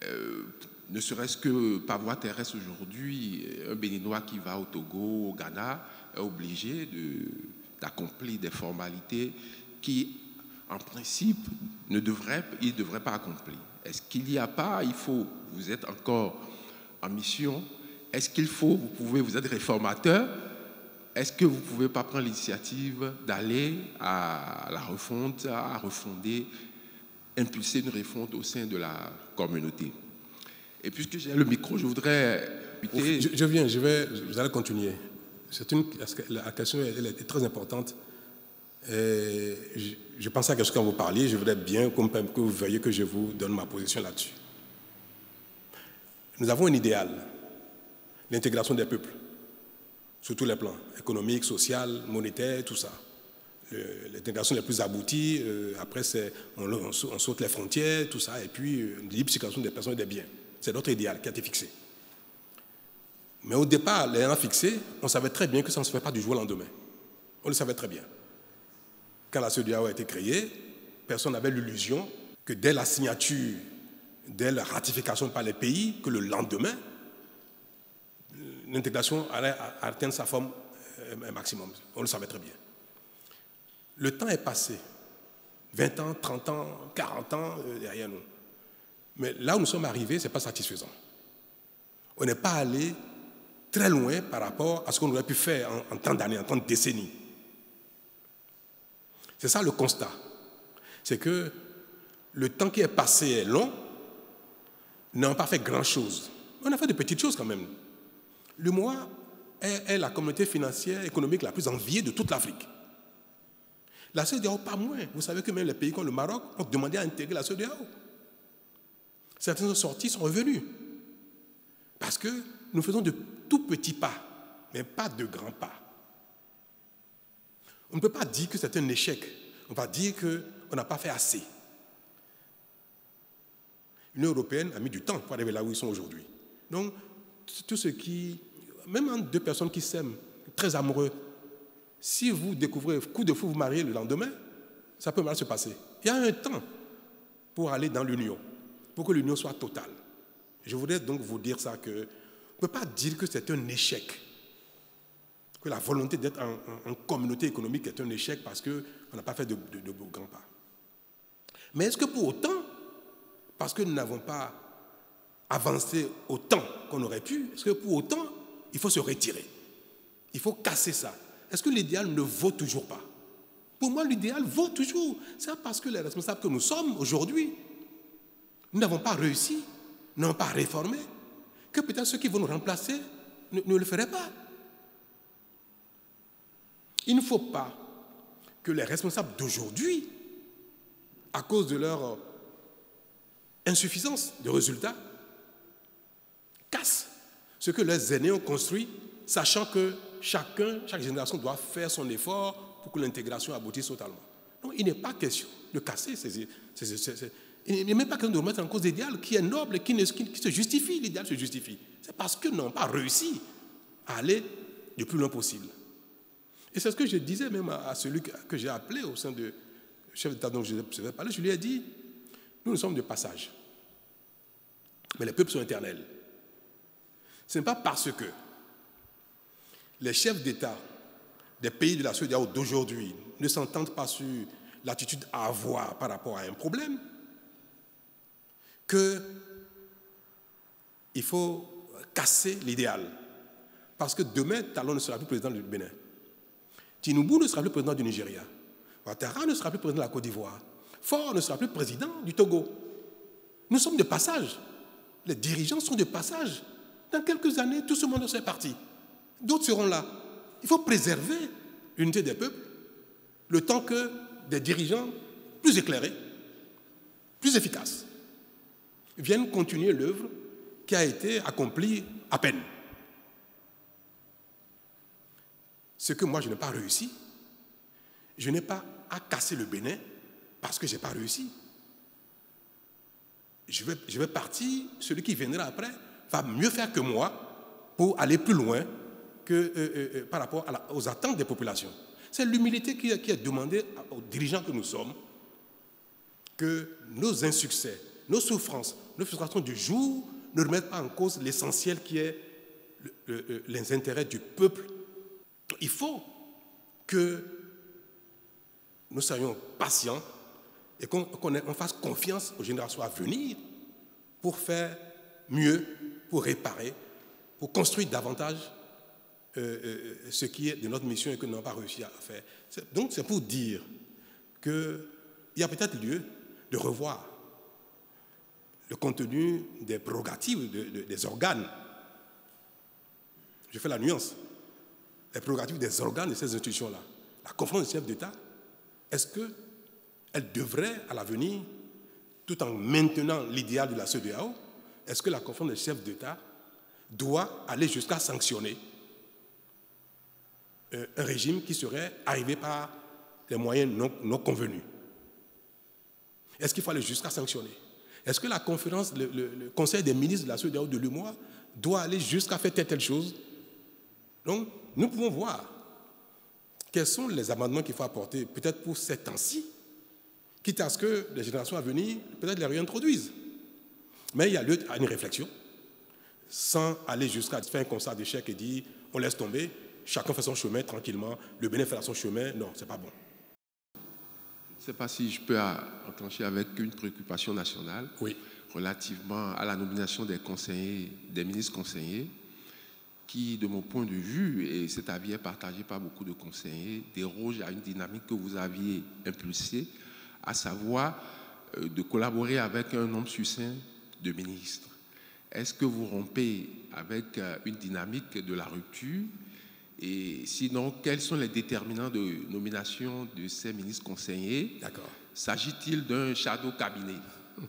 euh, ne serait-ce que par voie terrestre aujourd'hui, un Béninois qui va au Togo, au Ghana, est obligé d'accomplir des formalités qui, en principe, ne devraient, il ne devrait pas accomplir. Est-ce qu'il n'y a pas, il faut, vous êtes encore en mission, est-ce qu'il faut, vous pouvez, vous êtes réformateur, est-ce que vous ne pouvez pas prendre l'initiative d'aller à la refonte, à refonder, impulser une refonte au sein de la communauté? Et puisque j'ai le micro, je voudrais... Je, viens, je vais, vous allez continuer. Une, la question est très importante. Je, je pensais à quelque chose quand vous parliez, je voudrais bien que vous veuillez que je vous donne ma position là-dessus. Nous avons un idéal l'intégration des peuples, sur tous les plans, économique, social, monétaire, tout ça. L'intégration la plus aboutie, euh, après, c'est on, on, saute les frontières, tout ça, et puis euh, libre circulation des personnes et des biens. C'est notre idéal qui a été fixé. Mais au départ, l'ayant fixé, on savait très bien que ça ne se fait pas du jour au lendemain. On le savait très bien. Quand la CEDEAO a été créée, personne n'avait l'illusion que dès la signature, dès la ratification par les pays, que le lendemain, l'intégration allait atteindre sa forme euh, maximum. On le savait très bien. Le temps est passé. 20 ans, 30 ans, 40 ans euh, derrière nous. Mais là où nous sommes arrivés, ce n'est pas satisfaisant. On n'est pas allé très loin par rapport à ce qu'on aurait pu faire en, tant d'années, en tant de décennies. C'est ça le constat. C'est que le temps qui est passé est long. N'avons pas fait grand-chose. On a fait de petites choses quand même. Le MOA est, la communauté financière économique la plus enviée de toute l'Afrique. La CEDEAO, pas moins. Vous savez que même les pays comme le Maroc ont demandé à intégrer la CEDEAO. Certains sont sortis, sont revenus. Parce que nous faisons de tout petits pas, mais pas de grands pas. On ne peut pas dire que c'est un échec. On va dire qu'on n'a pas fait assez. L'Union européenne a mis du temps pour arriver là où ils sont aujourd'hui. Donc, tout ce qui, même entre deux personnes qui s'aiment, très amoureux, si vous découvrez coup de fou vous mariez le lendemain, ça peut mal se passer. Il y a un temps pour aller dans l'union, pour que l'union soit totale. Je voudrais donc vous dire ça que on ne peut pas dire que c'est un échec, que la volonté d'être en, communauté économique est un échec parce qu'on n'a pas fait de, de, de grands pas. Mais est-ce que pour autant, parce que nous n'avons pas avancer autant qu'on aurait pu, est-ce que pour autant, il faut se retirer? Il faut casser ça. Est-ce que l'idéal ne vaut toujours pas? Pour moi, l'idéal vaut toujours. C'est parce que les responsables que nous sommes aujourd'hui, nous n'avons pas réussi, n'avons pas réformé, que peut-être ceux qui vont nous remplacer ne, ne le feraient pas. Il ne faut pas que les responsables d'aujourd'hui à cause de leur insuffisance de résultats, cassent ce que leurs aînés ont construit, sachant que chacun, chaque génération doit faire son effort pour que l'intégration aboutisse totalement. Donc il n'est pas question de casser ces, il n'est même pas question de remettre en cause l'idéal qui est noble qui, qui se justifie. L'idéal se justifie. C'est parce qu'ils n'ont pas réussi à aller le plus loin possible. Et c'est ce que je disais même à, celui que, j'ai appelé au sein du chef d'État dont je vais parler. Je lui ai dit, nous, nous sommes de passage. Mais les peuples sont éternels. Ce n'est pas parce que les chefs d'État des pays de la CEDEAO d'aujourd'hui ne s'entendent pas sur l'attitude à avoir par rapport à un problème qu'il faut casser l'idéal. Parce que demain, Talon ne sera plus président du Bénin. Tinubu ne sera plus président du Nigeria. Ouattara ne sera plus président de la Côte d'Ivoire. Fort ne sera plus président du Togo. Nous sommes de passage. Les dirigeants sont de passage. Dans quelques années, tout ce monde sera parti. D'autres seront là. Il faut préserver l'unité des peuples le temps que des dirigeants plus éclairés, plus efficaces, viennent continuer l'œuvre qui a été accomplie à peine. Ce que moi, je n'ai pas réussi, je n'ai pas à casser le Bénin parce que je n'ai pas réussi. Je vais, je vais partir, celui qui viendra après va mieux faire que moi pour aller plus loin que, euh, euh, euh, par rapport aux attentes des populations. C'est l'humilité qui, est demandée aux dirigeants que nous sommes, que nos insuccès, nos souffrances, nos frustrations du jour ne remettent pas en cause l'essentiel qui est les intérêts du peuple il faut que nous soyons patients et qu'on fasse confiance aux générations à venir pour faire mieux, pour réparer, pour construire davantage euh, euh, ce qui est de notre mission et que nous n'avons pas réussi à faire. Donc c'est pour dire qu'il y a peut-être lieu de revoir le contenu des prérogatives des organes. Je fais la nuance les prérogatives des organes de ces institutions-là. La conférence des chefs d'État, est-ce qu'elle devrait, à l'avenir, tout en maintenant l'idéal de la CEDEAO, est-ce que la conférence des chefs d'État doit aller jusqu'à sanctionner euh, un régime qui serait arrivé par des moyens non, convenus? Est-ce qu'il faut aller jusqu'à sanctionner? Est-ce que la conférence, le, conseil des ministres de la CEDEAO de l'UMOA doit aller jusqu'à faire telle, telle chose? Donc, nous pouvons voir quels sont les amendements qu'il faut apporter, peut-être pour ces temps-ci, quitte à ce que les générations à venir, peut-être les réintroduisent. Mais il y a lieu à une réflexion, sans aller jusqu'à faire un constat d'échec et dire on laisse tomber, chacun fait son chemin tranquillement, le bénéfice fait son chemin. Non, ce n'est pas bon. Je ne sais pas si je peux enclencher avec une préoccupation nationale oui. relativement à la nomination des conseillers, des ministres conseillers qui, de mon point de vue, et cet avis est partagé par beaucoup de conseillers, déroge à une dynamique que vous aviez impulsée, à savoir euh, de collaborer avec un nombre succinct de ministres. Est-ce que vous rompez avec euh, une dynamique de la rupture? Et sinon, quels sont les déterminants de nomination de ces ministres conseillers? D'accord. S'agit-il d'un shadow cabinet?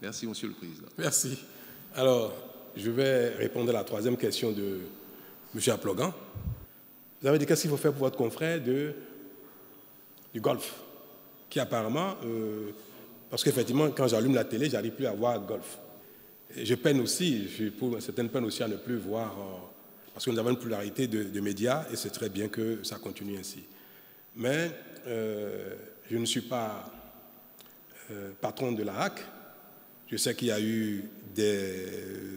Merci, Monsieur le Président. Merci. Alors, je vais répondre à la troisième question de Monsieur Aplogan, vous avez dit qu'est-ce qu'il faut faire pour votre confrère de, du golf, qui apparemment, euh, parce qu'effectivement, quand j'allume la télé, j'arrive plus à voir golf. Je peine aussi, je pour certaines peine aussi à ne plus voir, euh, parce que nous avons une pluralité de, médias et c'est très bien que ça continue ainsi. Mais euh, je ne suis pas patron de la HAC. Je sais qu'il y a eu des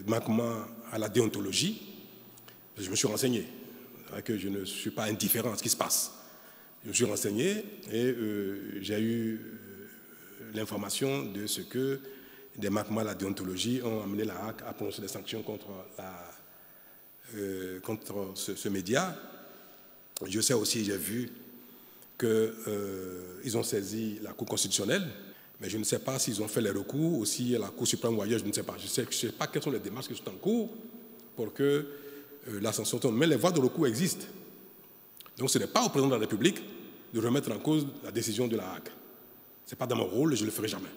manquements à la déontologie je me suis renseigné, que je ne suis pas indifférent à ce qui se passe. Je me suis renseigné et euh, j'ai eu euh, l'information de ce que des manquements à la déontologie ont amené la HAC à prononcer des sanctions contre, la, euh, contre ce, média. Je sais aussi, j'ai vu qu'ils ont saisi la Cour constitutionnelle, mais je ne sais pas s'ils ont fait les recours, ou si la Cour suprême ou ailleurs, je ne sais pas. Je ne sais, pas quelles sont les démarches qui sont en cours pour que euh, l'ascension tombe. Mais les voies de recours existent. Donc ce n'est pas au président de la République de remettre en cause la décision de la HAC. Ce n'est pas dans mon rôle, je ne le ferai jamais.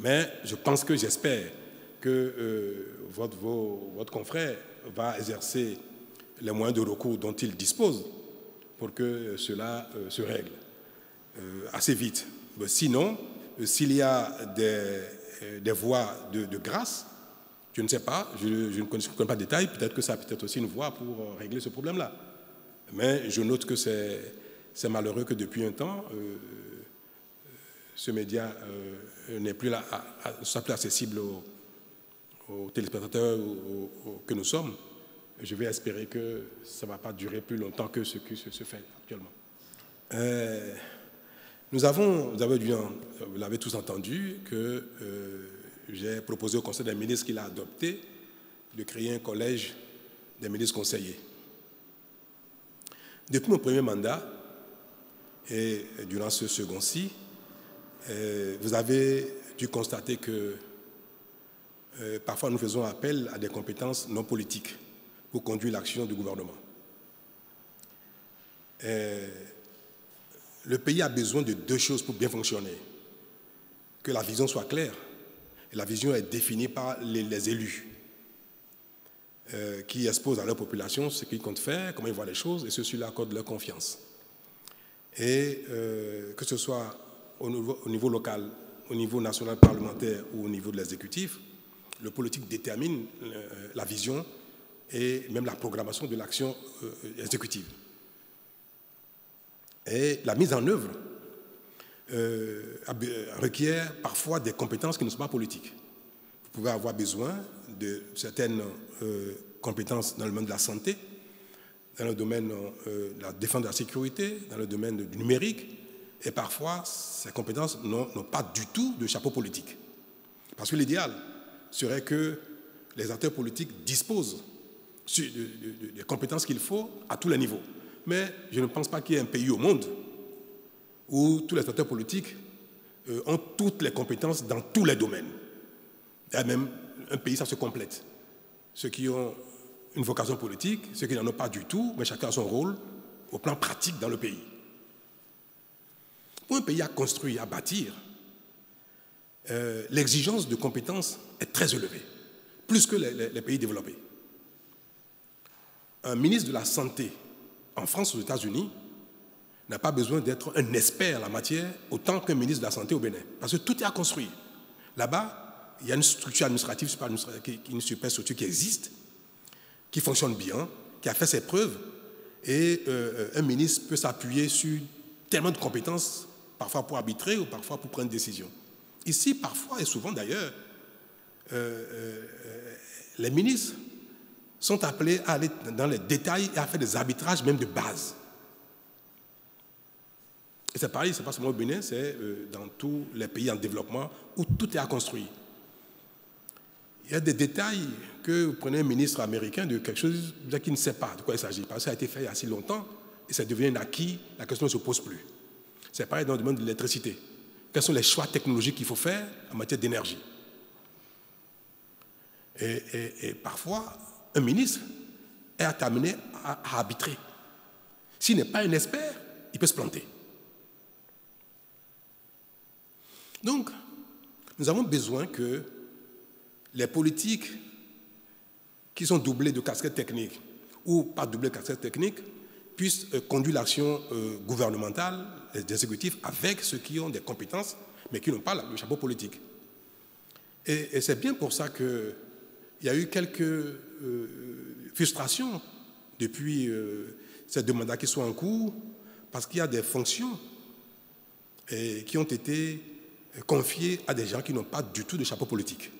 Mais je pense que j'espère que euh, votre, confrère va exercer les moyens de recours dont il dispose pour que cela euh, se règle euh, assez vite. sinon, s'il y a des, voies de, grâce, je ne sais pas, je, ne connais, pas de détails, peut-être que ça peut être aussi une voie pour régler ce problème-là. Mais je note que c'est malheureux que depuis un temps, ce média n'est plus plus accessible aux, téléspectateurs que nous sommes. Je vais espérer que ça ne va pas durer plus longtemps que ce qui se, fait actuellement. Euh, nous avons, vous l'avez tous entendu, que euh, j'ai proposé au Conseil des ministres qu'il a adopté de créer un collège des ministres conseillers. Depuis mon premier mandat et durant ce second-ci, euh, vous avez dû constater que euh, parfois nous faisons appel à des compétences non politiques pour conduire l'action du gouvernement. Euh, le pays a besoin de deux choses pour bien fonctionner. Que la vision soit claire. Et la vision est définie par les, élus qui exposent à leur population ce qu'ils comptent faire, comment ils voient les choses, et ceux-ci accordent leur confiance. Et que ce soit au niveau, au niveau, local, au niveau national parlementaire ou au niveau de l'exécutif, le politique détermine euh, la vision et même la programmation de l'action euh, exécutive. Et la mise en œuvre euh, requiert parfois des compétences qui ne sont pas politiques. Vous pouvez avoir besoin de certaines compétences dans le domaine de la santé, dans le domaine de la défense de la sécurité, dans le domaine du numérique, et parfois ces compétences n'ont pas du tout de chapeau politique. Parce que l'idéal, serait que les acteurs politiques disposent des compétences qu'il faut à tous les niveaux. Mais je ne pense pas qu'il y ait un pays au monde où tous les acteurs politiques euh, ont toutes les compétences dans tous les domaines. Et même un pays, ça se complète. Ceux qui ont une vocation politique, ceux qui n'en ont pas du tout, mais chacun a son rôle au plan pratique dans le pays. Pour un pays à construire, à bâtir, euh, l'exigence de compétences est très élevée, plus que les, pays développés. Un ministre de la Santé en France, aux États-Unis, n'a pas besoin d'être un expert en la matière autant qu'un ministre de la Santé au Bénin, parce que tout est à construire. Là-bas, il y a une structure administrative, une super structure qui existe, qui fonctionne bien, qui a fait ses preuves, et euh, un ministre peut s'appuyer sur tellement de compétences, parfois pour arbitrer ou parfois pour prendre des décisions. Ici, parfois et souvent d'ailleurs, euh, euh, les ministres sont appelés à aller dans les détails et à faire des arbitrages même de base. Et c'est pareil, c'est pas seulement au Bénin, c'est euh, dans tous les pays en développement où tout est à construire. Il y a des détails que vous prenez un ministre américain de quelque chose qui ne sait pas de quoi il s'agit, parce que ça a été fait il y a si longtemps et ça devient un acquis, la question ne se pose plus. C'est pareil dans le domaine de l'électricité. Quels sont les choix technologiques qu'il faut faire en matière d'énergie? Et, parfois, un ministre est amené à, arbitrer. S'il n'est pas un expert, il peut se planter. Donc, nous avons besoin que les politiques qui sont doublées de casquettes techniques ou pas doublées de casquettes techniques puissent euh, conduire l'action euh, gouvernementale, des exécutifs, avec ceux qui ont des compétences, mais qui n'ont pas le chapeau politique. Et, c'est bien pour ça qu'il y a eu quelques euh, frustrations depuis ces deux mandats qui sont en cours, parce qu'il y a des fonctions qui ont été confiées à des gens qui n'ont pas du tout de chapeau politique.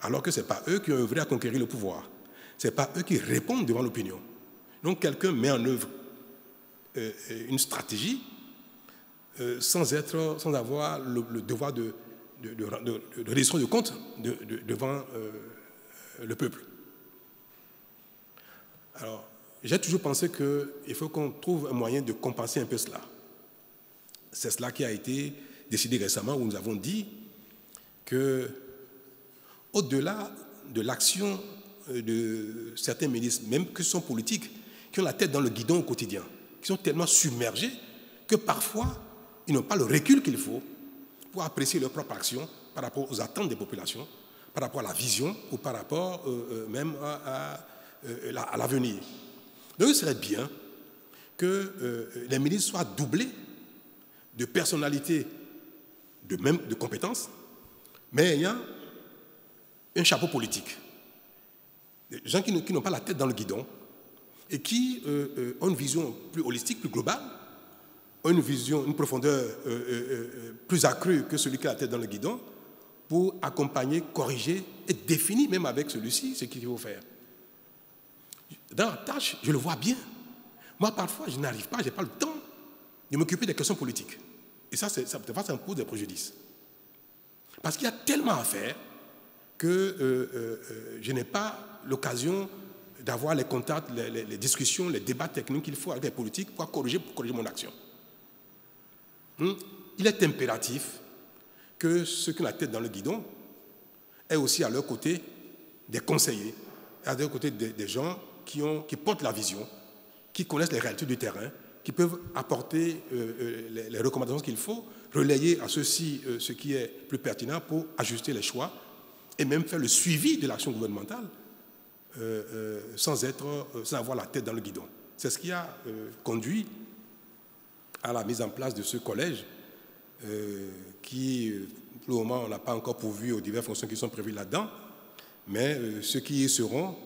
Alors que ce n'est pas eux qui ont œuvré à conquérir le pouvoir. Ce n'est pas eux qui répondent devant l'opinion. Donc quelqu'un met en œuvre euh, une stratégie euh, sans, être, sans avoir le, devoir de, de, de, de, compte devant euh, le peuple. Alors, j'ai toujours pensé qu'il faut qu'on trouve un moyen de compenser un peu cela. C'est cela qui a été décidé récemment où nous avons dit que, au-delà de l'action de certains ministres, même que sont politiques, qui ont la tête dans le guidon au quotidien, qui sont tellement submergés que parfois, ils n'ont pas le recul qu'il faut pour apprécier leur propre action par rapport aux attentes des populations, par rapport à la vision ou par rapport euh, euh, même à, à l'avenir. Donc il serait bien que les ministres soient doublés de personnalités de même de compétences, mais ayant un chapeau politique. Des gens qui n'ont pas la tête dans le guidon et qui ont une vision plus holistique, plus globale, une vision, une profondeur euh, euh, euh, plus accrue que celui qui a la tête dans le guidon pour accompagner, corriger et définir même avec celui-ci ce qu'il faut faire. Dans la tâche, je le vois bien. Moi, parfois, je n'arrive pas, je n'ai pas le temps de m'occuper des questions politiques. Et ça, ça, ça me pose des préjudices. Parce qu'il y a tellement à faire que je n'ai pas l'occasion d'avoir les contacts, les, discussions, les débats techniques qu'il faut avec les politiques pour corriger, pour corriger mon action. Hmm? il est impératif que ceux qui ont la tête dans le guidon aient aussi à leur côté des conseillers, à leur côté des, gens qui, ont, qui, portent la vision, qui connaissent les réalités du terrain, qui peuvent apporter euh, euh, les, recommandations qu'il faut, relayer à ceux-ci euh, ce qui est plus pertinent pour ajuster les choix et même faire le suivi de l'action gouvernementale sans, être, sans avoir la tête dans le guidon. C'est ce qui a conduit à la mise en place de ce collège euh, qui, pour le moment, on n'a pas encore pourvu aux diverses fonctions qui sont prévues là-dedans, mais euh, ceux qui y seront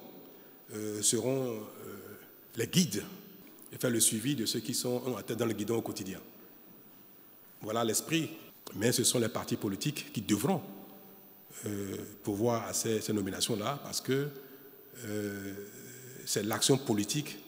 euh, seront les guides et faire le suivi de ceux qui sont dans le guidon au quotidien. Voilà l'esprit. Mais ce sont les partis politiques qui devront pourvoir à ces, ces nominations-là parce que c'est l'action politique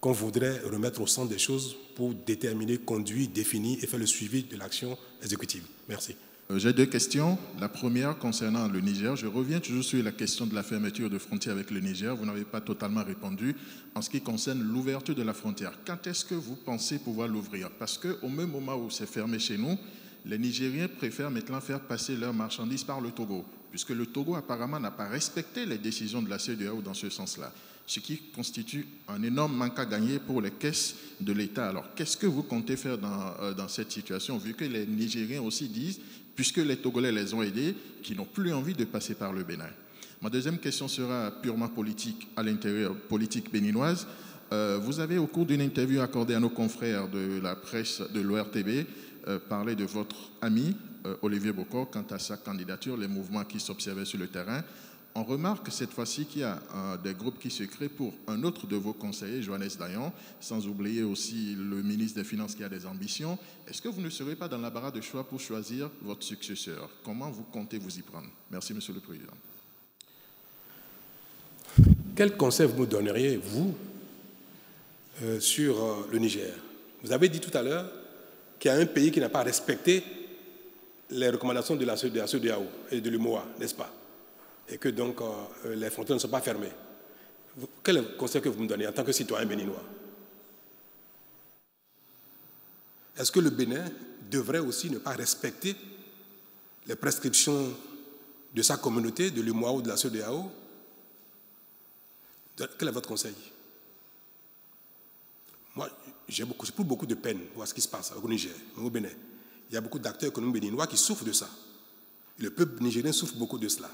qu'on voudrait remettre au centre des choses pour déterminer, conduire, définir et faire le suivi de l'action exécutive. Merci. Euh, j'ai deux questions. La première concernant le Niger. Je reviens toujours sur la question de la fermeture de frontières avec le Niger. Vous n'avez pas totalement répondu en ce qui concerne l'ouverture de la frontière. Quand est-ce que vous pensez pouvoir l'ouvrir? Parce qu'au même moment où c'est fermé chez nous, les Nigériens préfèrent maintenant faire passer leurs marchandises par le Togo, puisque le Togo apparemment n'a pas respecté les décisions de la CEDEAO dans ce sens-là ce qui constitue un énorme manque à gagner pour les caisses de l'État. Alors, qu'est-ce que vous comptez faire dans, euh, dans, cette situation, vu que les Nigériens aussi disent, puisque les Togolais les ont aidés, qu'ils n'ont plus envie de passer par le Bénin? Ma deuxième question sera purement politique, à l'intérieur politique béninoise. Euh, vous avez, au cours d'une interview accordée à nos confrères de la presse de l'ORTB, euh, parlé de votre ami Olivier Bocor quant à sa candidature, les mouvements qui s'observaient sur le terrain. On remarque cette fois-ci qu'il y a euh, des groupes qui se créent pour un autre de vos conseillers, Johannes Dayan, sans oublier aussi le ministre des Finances qui a des ambitions. Est-ce que vous ne serez pas dans la barre de choix pour choisir votre successeur? Comment vous comptez vous y prendre? Merci, Monsieur le Président. Quel conseil vous donneriez, vous, euh, sur euh, le Niger? Vous avez dit tout à l'heure qu'il y a un pays qui n'a pas respecté les recommandations de la CEDEAO et de l'UMOA, n'est-ce pas? Et que donc euh, les frontières ne sont pas fermées. Quel est le conseil que vous me donnez en tant que citoyen béninois? Est-ce que le Bénin devrait aussi ne pas respecter les prescriptions de sa communauté, de l'UMOA ou de la CEDEAO Quel est votre conseil? Moi, j'ai beaucoup, beaucoup de peine voir ce qui se passe au Niger, au Bénin. Il y a beaucoup d'acteurs économiques béninois qui souffrent de ça. le peuple nigérien souffre beaucoup de cela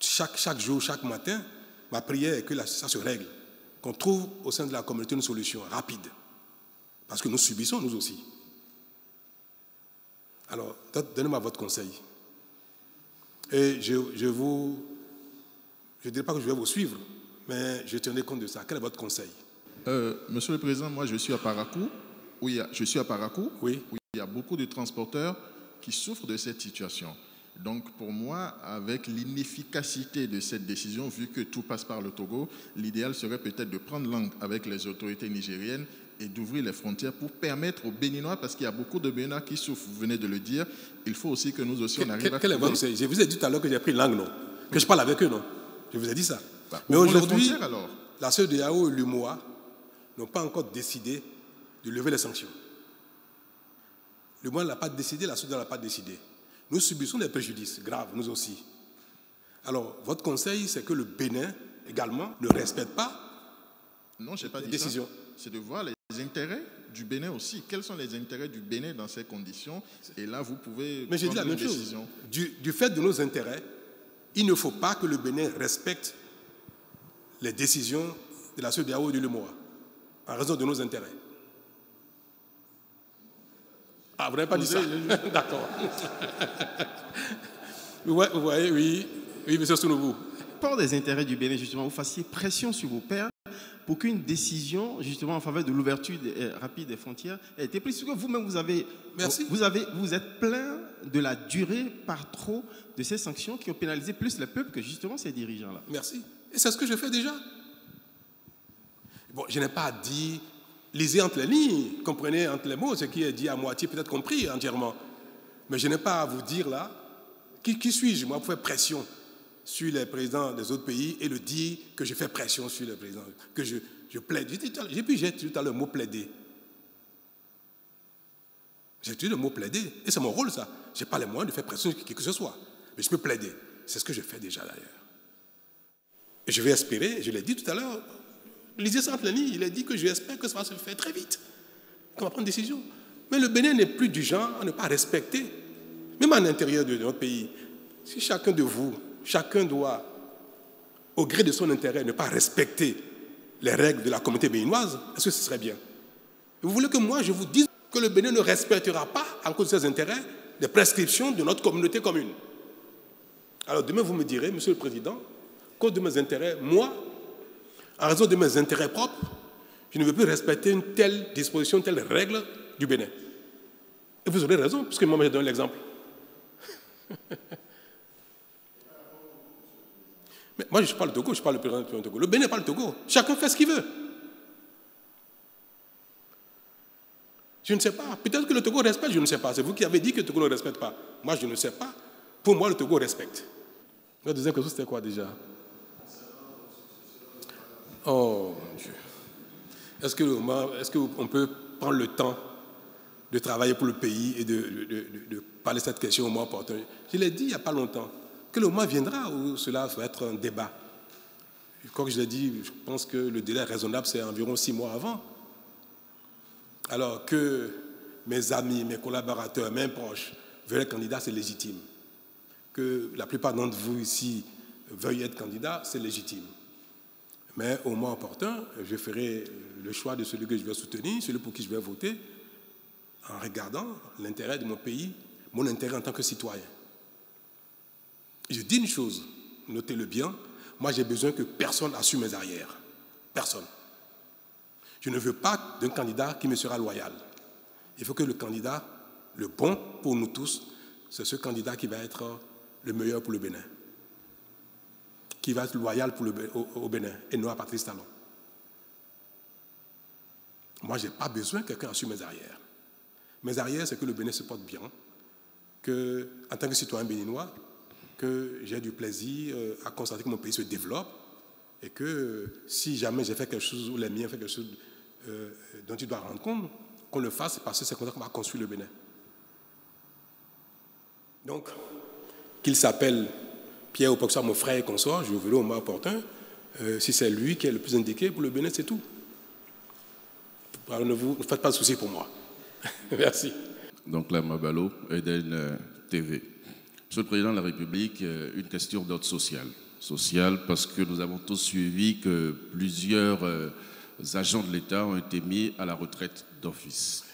chaque, chaque jour, chaque matin, ma prière est que ça se règle, qu'on trouve au sein de la communauté une solution rapide. Parce que nous subissons, nous aussi. Alors, donnez-moi votre conseil. Et je, je vous. Je ne dirais pas que je vais vous suivre, mais je tiendrai compte de ça. Quel est votre conseil? Euh, Monsieur le Président, moi je suis à Paracou. Oui, je suis à Paracou. Oui. Où il y a beaucoup de transporteurs qui souffrent de cette situation. Donc pour moi, avec l'inefficacité de cette décision, vu que tout passe par le Togo, l'idéal serait peut-être de prendre langue avec les autorités nigériennes et d'ouvrir les frontières pour permettre aux Béninois, parce qu'il y a beaucoup de Béninois qui souffrent, vous venez de le dire, il faut aussi que nous aussi on arrive à... Quel est Je vous ai dit tout à l'heure que j'ai pris langue, non? Que je parle avec eux, non? Je vous ai dit ça. Bah, Mais aujourd'hui, la CEDEAO et l'UMOA n'ont pas encore décidé de lever les sanctions. Le n'a pas décidé, la CEDEAO n'a pas décidé nous subissons des préjudices graves, nous aussi. Alors, votre conseil, c'est que le Bénin également ne respecte pas non, pas les décisions. C'est de voir les intérêts du Bénin aussi. Quels sont les intérêts du Bénin dans ces conditions? Et là, vous pouvez Mais j'ai dit la même chose. Du, du fait de nos intérêts, il ne faut pas que le Bénin respecte les décisions de la CEDEAO et de l'UMOA en raison de nos intérêts. Ah, vous n'avez pas dit ça D'accord. vous voyez, oui, oui, monsieur Sounoubou. Par des intérêts du Bénin, justement, vous fassiez pression sur vos pères pour qu'une décision, justement, en faveur de l'ouverture euh, rapide des frontières ait été prise. Parce que vous-même, vous avez, Merci. Vous, avez, vous êtes plein de la durée par trop de ces sanctions qui ont pénalisé plus le peuple que justement ces dirigeants-là. Merci. Et c'est ce que je fais déjà. Bon, je n'ai pas dit, lisez entre les lignes, comprenez entre les mots ce qui est dit à moitié, peut-être compris entièrement. Mais je n'ai pas à vous dire là, qui, qui suis-je, moi, pour faire pression sur les présidents des autres pays et le dire que je fais pression sur les présidents, que je, je plaide. J'ai pu j'ai tout à l'heure le mot plaider. J'ai utilisé le mot plaider. Et c'est mon rôle, ça. Je n'ai pas les moyens de faire pression sur qui que ce soit. Mais je peux plaider. C'est ce que je fais déjà d'ailleurs. Et je vais espérer, je l'ai dit tout à l'heure, Lisez Santlani, il a dit que j'espère que ça va se faire très vite, qu'on va prendre une décision. Mais le Bénin n'est plus du genre à ne pas respecter, même à l'intérieur de notre pays. Si chacun de vous, chacun doit, au gré de son intérêt, ne pas respecter les règles de la communauté béninoise, est-ce que ce serait bien? Vous voulez que moi je vous dise que le Bénin ne respectera pas, en cause de ses intérêts, les prescriptions de notre communauté commune? Alors demain, vous me direz, Monsieur le Président, cause de mes intérêts, moi, en raison de mes intérêts propres, je ne veux plus respecter une telle disposition, une telle règle du Bénin. Et vous aurez raison, puisque moi, je donne l'exemple. Mais moi, je parle Togo, je parle le président du Togo. Le Bénin parle Togo. Chacun fait ce qu'il veut. Je ne sais pas. Peut-être que le Togo respecte, je ne sais pas. C'est vous qui avez dit que le Togo ne respecte pas. Moi, je ne sais pas. Pour moi, le Togo respecte. La deuxième question, c'était quoi déjà? Oh mon Dieu. Est-ce qu'on peut prendre le temps de travailler pour le pays et de, parler de cette question au moins opportun? Je l'ai dit il n'y a pas longtemps, que le moment viendra où cela va être un débat. Comme je l'ai dit, je pense que le délai raisonnable, c'est environ six mois avant. Alors que mes amis, mes collaborateurs, mes proches veulent être candidats, c'est légitime. Que la plupart d'entre vous ici veuillent être candidats, c'est légitime. Mais au moment opportun, je ferai le choix de celui que je vais soutenir, celui pour qui je vais voter, en regardant l'intérêt de mon pays, mon intérêt en tant que citoyen. Je dis une chose, notez-le bien, moi j'ai besoin que personne assume mes arrières. Personne. Je ne veux pas d'un candidat qui me sera loyal. Il faut que le candidat, le bon pour nous tous, c'est ce candidat qui va être le meilleur pour le Bénin qui va être loyal pour le, au, Bénin et non à Patrice Talon. Moi, je n'ai pas besoin que quelqu'un assume mes arrières. Mes arrières, c'est que le Bénin se porte bien, que, en tant que citoyen béninois, que j'ai du plaisir euh, à constater que mon pays se développe et que si jamais j'ai fait quelque chose ou les miens ont fait quelque chose euh, dont tu dois rendre compte, qu'on le fasse parce que c'est comme ça qu'on va construire le Bénin. Donc, qu'il s'appelle Pierre soit mon frère et consort, je veux le moment opportun. Euh, si c'est lui qui est le plus indiqué pour le Bénin, c'est tout. Ne vous faites pas de soucis pour moi. Merci. Donc là, Mabalo, Eden euh, TV. Monsieur le Président de la République, euh, une question d'ordre social. Social parce que nous avons tous suivi que plusieurs agents de l'État ont été mis à la retraite d'office.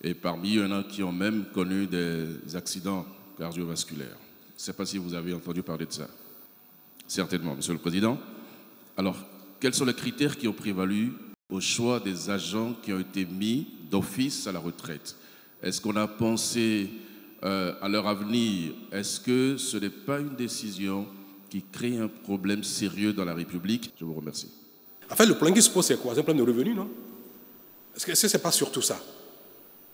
Et parmi eux, il y en a qui ont même connu des accidents cardiovasculaires. Je ne sais pas si vous avez entendu parler de ça. Certainement, Monsieur le Président. Alors, quels sont les critères qui ont prévalu au choix des agents qui ont été mis d'office à la retraite? Est-ce qu'on a pensé euh, à leur avenir? Est-ce que ce n'est pas une décision qui crée un problème sérieux dans la République? Je vous remercie. En fait, le problème qui se pose, c'est quoi? C'est un problème de revenus, non? Est-ce que ce n'est pas surtout ça?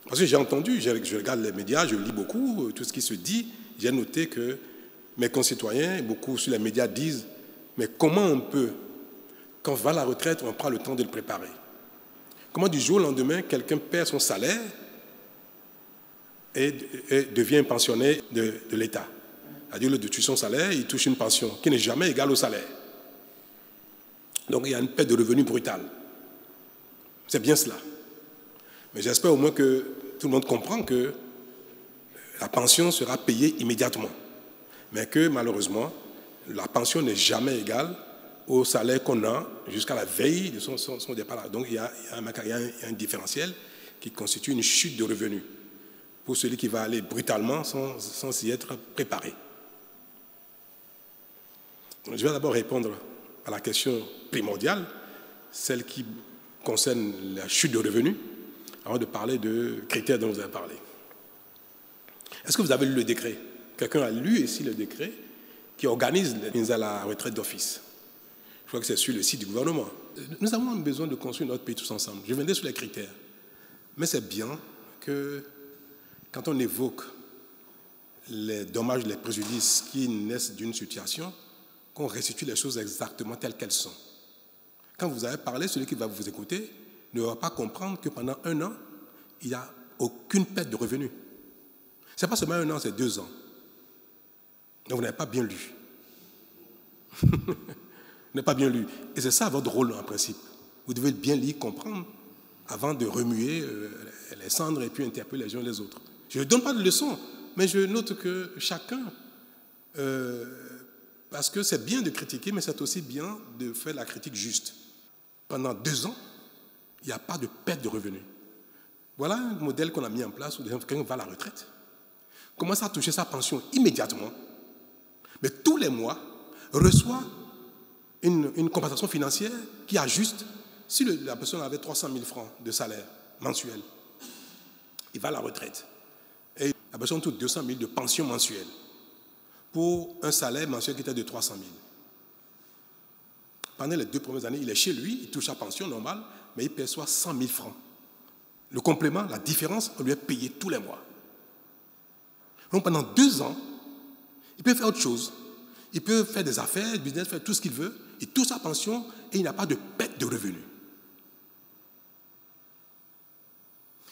Parce que j'ai entendu, je regarde les médias, je lis beaucoup, euh, tout ce qui se dit j'ai noté que mes concitoyens, beaucoup sur les médias disent, mais comment on peut, quand on va à la retraite, on prend le temps de le préparer? Comment du jour au lendemain, quelqu'un perd son salaire et, devient un pensionnaire de, l'État? C'est-à-dire, le de son salaire, il touche une pension qui n'est jamais égale au salaire. Donc il y a une perte de revenus brutale. C'est bien cela. Mais j'espère au moins que tout le monde comprend que la pension sera payée immédiatement. Mais que malheureusement, la pension n'est jamais égale au salaire qu'on a jusqu'à la veille de son, départ. Donc il y, a, un, différentiel qui constitue une chute de revenus pour celui qui va aller brutalement sans, sans y être préparé. je vais d'abord répondre à la question primordiale, celle qui concerne la chute de revenus, avant de parler de critères dont vous avez parlé. Est-ce que vous avez lu le décret? Quelqu'un a lu ici le décret qui organise les à la retraite d'office? Je crois que c'est sur le site du gouvernement. Nous avons besoin de construire notre pays tous ensemble. Je viendrai sur les critères. Mais c'est bien que quand on évoque les dommages, les préjudices qui naissent d'une situation, qu'on restitue les choses exactement telles qu'elles sont. Quand vous avez parlé, celui qui va vous écouter ne va pas comprendre que pendant un an, il n'y a aucune perte de revenus. Ce n'est pas seulement un an, c'est deux ans. Donc vous n'avez pas bien lu. vous n'avez pas bien lu. Et c'est ça votre rôle en principe. Vous devez bien lire, comprendre, avant de remuer euh, les cendres et puis interpeller les uns les autres. Je ne donne pas de leçons, mais je note que chacun, euh, parce que c'est bien de critiquer, mais c'est aussi bien de faire la critique juste. Pendant deux ans, il n'y a pas de perte de revenus. Voilà un modèle qu'on a mis en place où quelqu'un va à la retraite commence à toucher sa pension immédiatement, mais tous les mois reçoit une, compensation financière qui ajuste. Si la personne avait 300 000 francs de salaire mensuel, il va à la retraite. Et la personne touche 200 000 de pension mensuelle pour un salaire mensuel qui était de 300 000. Pendant les deux premières années, il est chez lui, il touche sa pension normale, mais il perçoit 100 000 francs. Le complément, la différence, on lui est payé tous les mois. Donc pendant deux ans, il peut faire autre chose. Il peut faire des affaires, du business, faire tout ce qu'il veut. Il touche sa pension et il n'a pas de perte de revenus.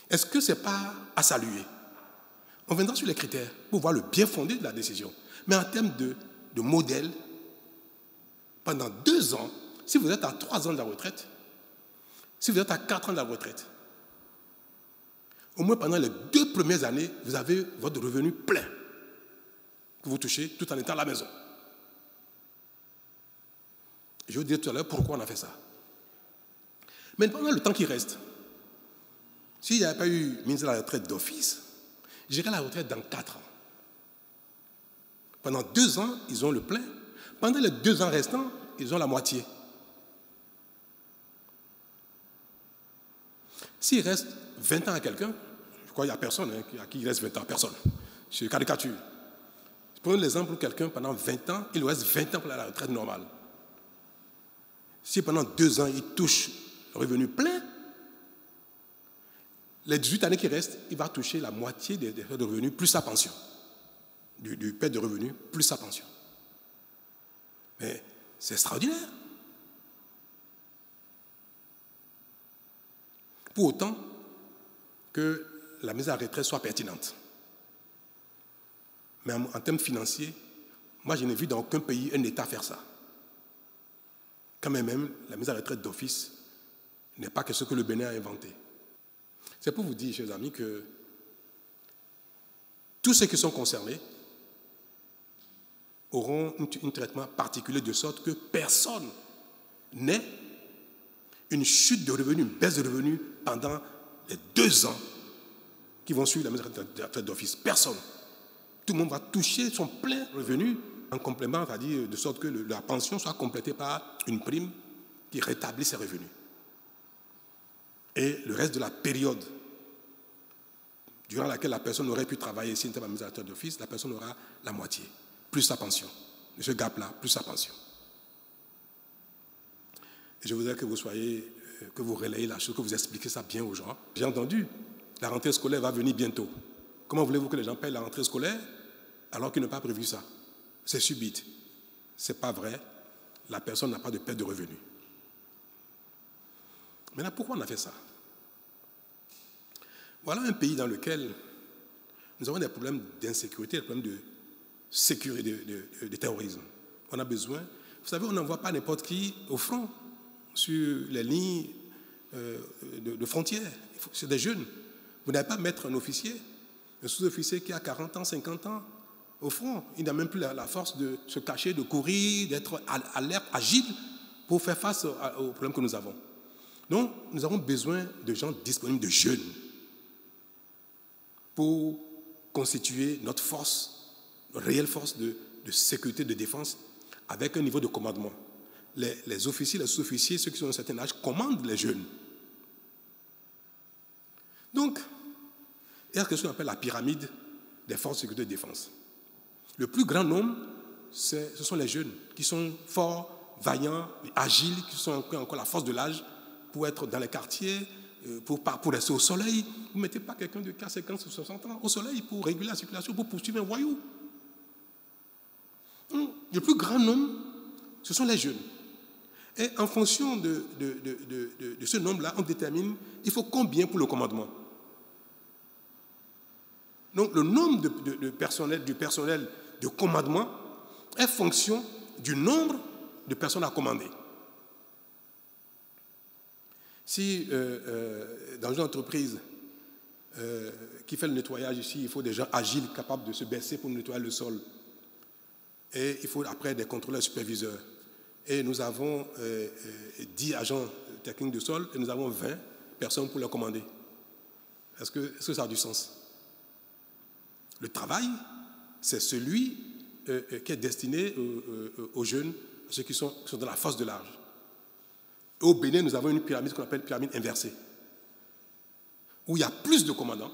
Est-ce que ce n'est pas à saluer? On viendra sur les critères pour voir le bien fondé de la décision. Mais en termes de, de modèle, pendant deux ans, si vous êtes à trois ans de la retraite, si vous êtes à quatre ans de la retraite, au moins pendant les deux premières années, vous avez votre revenu plein que vous touchez tout en étant à la maison. Je vous dire tout à l'heure pourquoi on a fait ça. Mais pendant le temps qui reste, s'il n'y avait pas eu ministre de la retraite d'office, j'irai à la retraite dans quatre ans. Pendant deux ans, ils ont le plein. Pendant les deux ans restants, ils ont la moitié. S'il reste 20 ans à quelqu'un, il n'y a personne hein, à qui il reste 20 ans Personne. C'est caricature. Prenons l'exemple où quelqu'un, pendant 20 ans, il reste 20 ans pour la retraite normale. Si pendant deux ans, il touche le revenu plein, les 18 années qui restent, il va toucher la moitié des, de revenus plus sa pension. Du, du de revenus plus sa pension. Mais c'est extraordinaire. Pour autant que la mise à retraite soit pertinente. Mais en, termes financiers, moi, je n'ai vu dans aucun pays un État faire ça. Quand même, même la mise à retraite d'office n'est pas que ce que le Bénin a inventé. C'est pour vous dire, chers amis, que tous ceux qui sont concernés auront un, traitement particulier de sorte que personne n'ait une chute de revenus, une baisse de revenus pendant les deux ans qui vont suivre la mise d'office. Personne. Tout le monde va toucher son plein revenu en complément, c'est-à-dire de sorte que la pension soit complétée par une prime qui rétablit ses revenus. Et le reste de la période durant laquelle la personne aurait pu travailler s'il n'était pas mise à retraite d'office, la personne aura la moitié, plus sa pension. De ce gap-là, plus sa pension. Et je voudrais que vous soyez, euh, que vous relayez la chose, que vous expliquez ça bien aux gens. J'ai entendu la rentrée scolaire va venir bientôt. Comment voulez-vous que les gens payent la rentrée scolaire alors qu'ils n'ont pas prévu ça? C'est subite. Ce n'est pas vrai. La personne n'a pas de perte de revenus. Maintenant, pourquoi on a fait ça? Voilà un pays dans lequel nous avons des problèmes d'insécurité, des problèmes de sécurité, de, de, terrorisme. On a besoin. Vous savez, on n'envoie pas n'importe qui au front sur les lignes euh, de, frontières. C'est des jeunes. Vous n'allez pas mettre un officier, un sous-officier qui a 40 ans, 50 ans au front. Il n'a même plus la, force de se cacher, de courir, d'être alerte, agile pour faire face aux problèmes que nous avons. Donc, nous avons besoin de gens disponibles, de jeunes, pour constituer notre force, notre réelle force de, sécurité, de défense, avec un niveau de commandement. Les, officiers, les sous-officiers, ceux qui sont d'un certain âge, commandent les jeunes. Donc, il y a ce qu'on appelle la pyramide des forces de sécurité et de défense. Le plus grand nombre, ce sont les jeunes qui sont forts, vaillants, agiles, qui sont encore la force de l'âge pour être dans les quartiers, euh, pour, rester au soleil. Vous ne mettez pas quelqu'un de 50 ou 60 ans au soleil pour réguler la circulation, pour poursuivre un voyou. Hmm. Le plus grand nombre, ce sont les jeunes. Et en fonction de ce nombre-là, on détermine il faut combien pour le commandement. Donc le nombre de, personnel, du personnel de commandement est fonction du nombre de personnes à commander. Si euh, euh, dans une entreprise euh, qui fait le nettoyage ici, il faut des gens agiles, capables de se baisser pour nettoyer le sol, et il faut après des contrôleurs superviseurs, et nous avons 10 agents techniques de sol, et nous avons 20 personnes pour les commander. Est-ce que, est -ce que ça a du sens? Le travail, c'est celui qui est destiné aux jeunes, ceux qui sont, qui dans la force de l'âge. Au Bénin, nous avons une pyramide qu'on appelle pyramide inversée, où il y a plus de commandants,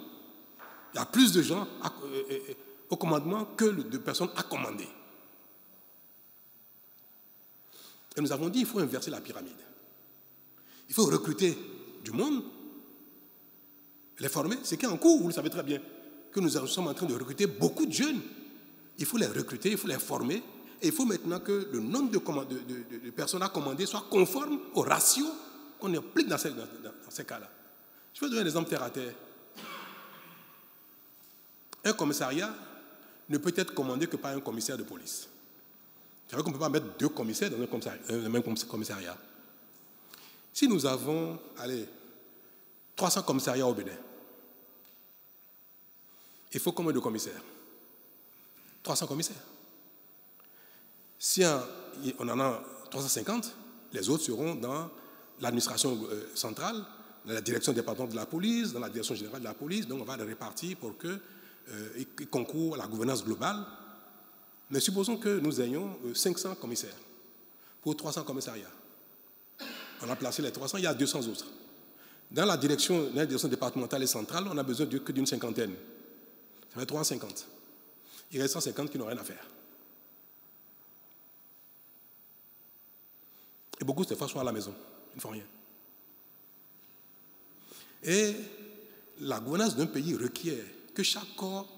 il y a plus de gens euh, euh, euh, au commandement que de personnes à commander. Et nous avons dit qu'il faut inverser la pyramide. Il faut recruter du monde, les former. C'est qu'en cours, vous le savez très bien, que nous sommes en train de recruter beaucoup de jeunes. Il faut les recruter, il faut les former, et il faut maintenant que le nombre de, personnes à commander soit conforme au ratio qu'on applique dans ces, dans, ces cas-là. Je vais donner un exemple terre à terre. Un commissariat ne peut être commandé que par un commissaire de police. C'est vrai qu'on ne peut pas mettre deux commissaires dans un, même commissariat. Si nous avons, allez, 300 commissariats au Bénin, il faut combien de commissaires? 300 commissaires. Si on en a 350, les autres seront dans l'administration euh, centrale, dans la direction départementale de la police, dans la direction générale de la police. Donc on va les répartir pour qu'ils euh, concourent à la gouvernance globale. Mais supposons que nous ayons 500 euh, commissaires pour 300 commissariats. On a placé les 300, il y a 200 autres. Dans la direction, la direction départementale et centrale, on a besoin que d'une cinquantaine. Ça fait 350. Il reste 150 qui n'ont rien à faire. Et beaucoup, cette fois, sont à la maison. Ils ne font rien. Et la gouvernance d'un pays requiert que chaque corps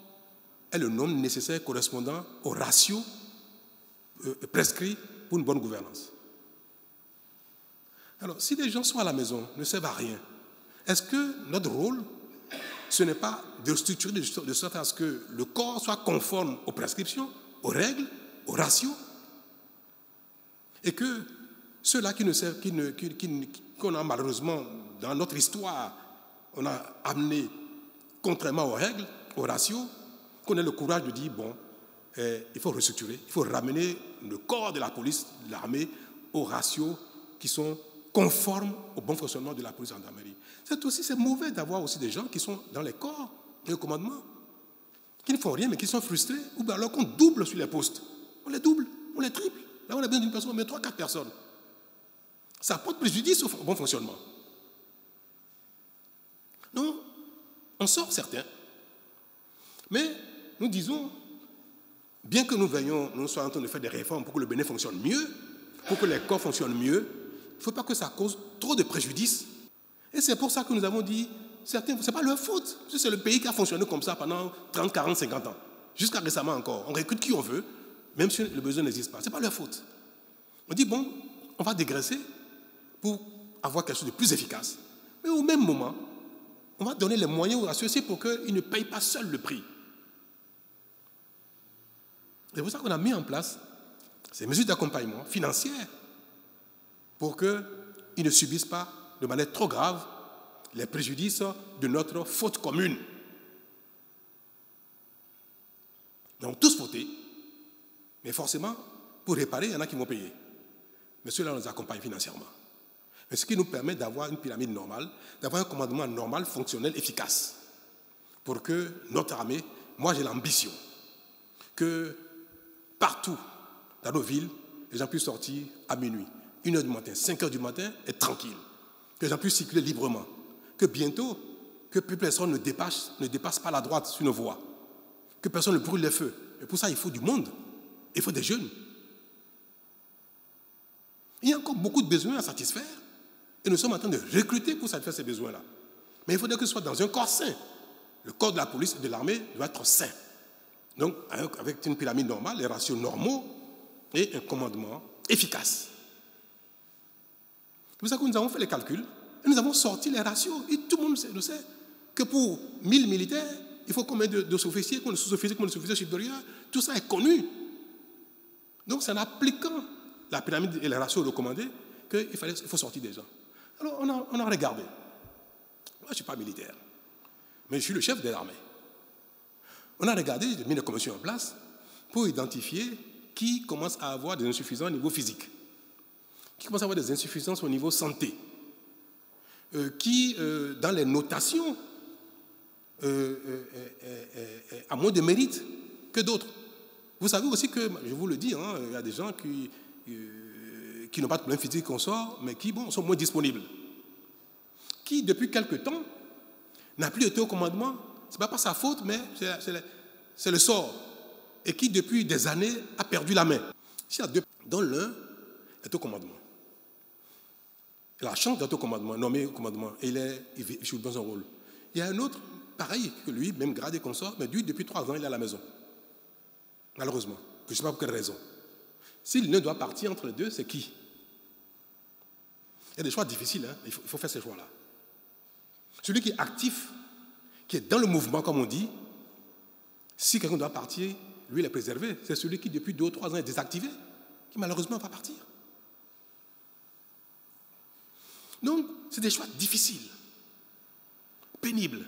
ait le nombre nécessaire correspondant au ratio euh, prescrit pour une bonne gouvernance. Alors, si les gens sont à la maison, ne servent à rien, est-ce que notre rôle, ce n'est pas de structurer de sorte à ce que le corps soit conforme aux prescriptions, aux règles, aux ratios, et que ceux-là qui ne servent, qui ne, qu'on a malheureusement dans notre histoire, on a amené contrairement aux règles, aux ratios, qu'on ait le courage de dire bon, eh, il faut restructurer, il faut ramener le corps de la police, l'armée, aux ratios qui sont conformes au bon fonctionnement de la police en gendarmerie. C'est aussi c'est mauvais d'avoir aussi des gens qui sont dans les corps et le commandement, qui ne font rien mais qui sont frustrés, ou alors qu'on double sur les postes. On les double, on les triple. Là, on a besoin d'une personne, on met trois, quatre personnes ça porte préjudice au bon fonctionnement. Non, on sort certains. Mais nous disons, bien que nous veillions, nous soyons en train de faire des réformes pour que le bénéfice fonctionne mieux, pour que les corps fonctionnent mieux, il ne faut pas que ça cause trop de préjudice. Et c'est pour ça que nous avons dit, certains, ce n'est pas leur faute. C'est le pays qui a fonctionné comme ça pendant 30, 40, 50 ans. Jusqu'à récemment encore. On recrute qui on veut, même si le besoin n'existe pas. Ce n'est pas leur faute. On dit, bon, on va dégraisser pour avoir quelque chose de plus efficace. Mais au même moment, on va donner les moyens aux associés pour qu'ils ne payent pas seuls le prix. C'est pour ça qu'on a mis en place ces mesures d'accompagnement financières pour qu'ils ne subissent pas de manière trop grave les préjudices de notre faute commune. Donc tous fautés, mais forcément, pour réparer, il y en a qui vont payer. Mais ceux-là nous accompagnent financièrement. Mais ce qui nous permet d'avoir une pyramide normale, d'avoir un commandement normal, fonctionnel, efficace. Pour que notre armée, moi j'ai l'ambition que partout dans nos villes, les gens puissent sortir à minuit, 1h du matin, 5h du matin, et tranquille. Que les gens puissent circuler librement. Que bientôt, que plus personne ne dépasse, ne dépasse pas la droite sur nos voies. Que personne ne brûle les feux. Et pour ça, il faut du monde. Il faut des jeunes. Il y a encore beaucoup de besoins à satisfaire. Et nous sommes en train de recruter pour satisfaire ces besoins-là. Mais il faudrait que ce soit dans un corps sain. Le corps de la police et de l'armée doit être sain. Donc, avec une pyramide normale, les ratios normaux et un commandement efficace. Pour ça que nous avons fait les calculs et nous avons sorti les ratios. Et tout le monde sait, que pour 1000 militaires, il faut combien de, de sous-officiers, combien de sous-officiers, combien de sous-officiers supérieurs. Tout ça est connu. Donc, c'est en appliquant la pyramide et les ratios recommandés qu'il il faut sortir des gens. Alors, on a, regardé. Moi, je ne suis pas militaire, mais je suis le chef de l'armée. On a regardé, j'ai mis des commissions en place pour identifier qui commence à avoir des insuffisances au niveau physique, qui commence à avoir des insuffisances au niveau santé, euh, qui, euh, dans les notations, euh, a moins de mérite que d'autres. Vous savez aussi que, je vous le dis, hein, il y a des gens qui, qui n'ont pas de problème physique qu'on sort, mais qui bon, sont moins disponibles. Qui, depuis quelque temps, n'a plus été au commandement ce n'est pas sa faute, mais c'est le sort. Et qui, depuis des années, a perdu la main. S'il y a deux, dont l'un est au commandement. Il la chance d'être au commandement, nommé au commandement, et il, est, il joue dans son rôle. Il y a un autre, pareil que lui, même gradé qu'on sort, mais lui, depuis trois ans, il est à la maison. Malheureusement. Je ne sais pas pour quelle raison. S'il ne doit partir entre les deux, c'est qui? Il y a des choix difficiles, hein? il faut faire ces choix-là. Celui qui est actif qui est dans le mouvement, comme on dit, si quelqu'un doit partir, lui, il est préservé. C'est celui qui, depuis deux ou trois ans, est désactivé, qui malheureusement va partir. Donc, c'est des choix difficiles, pénibles,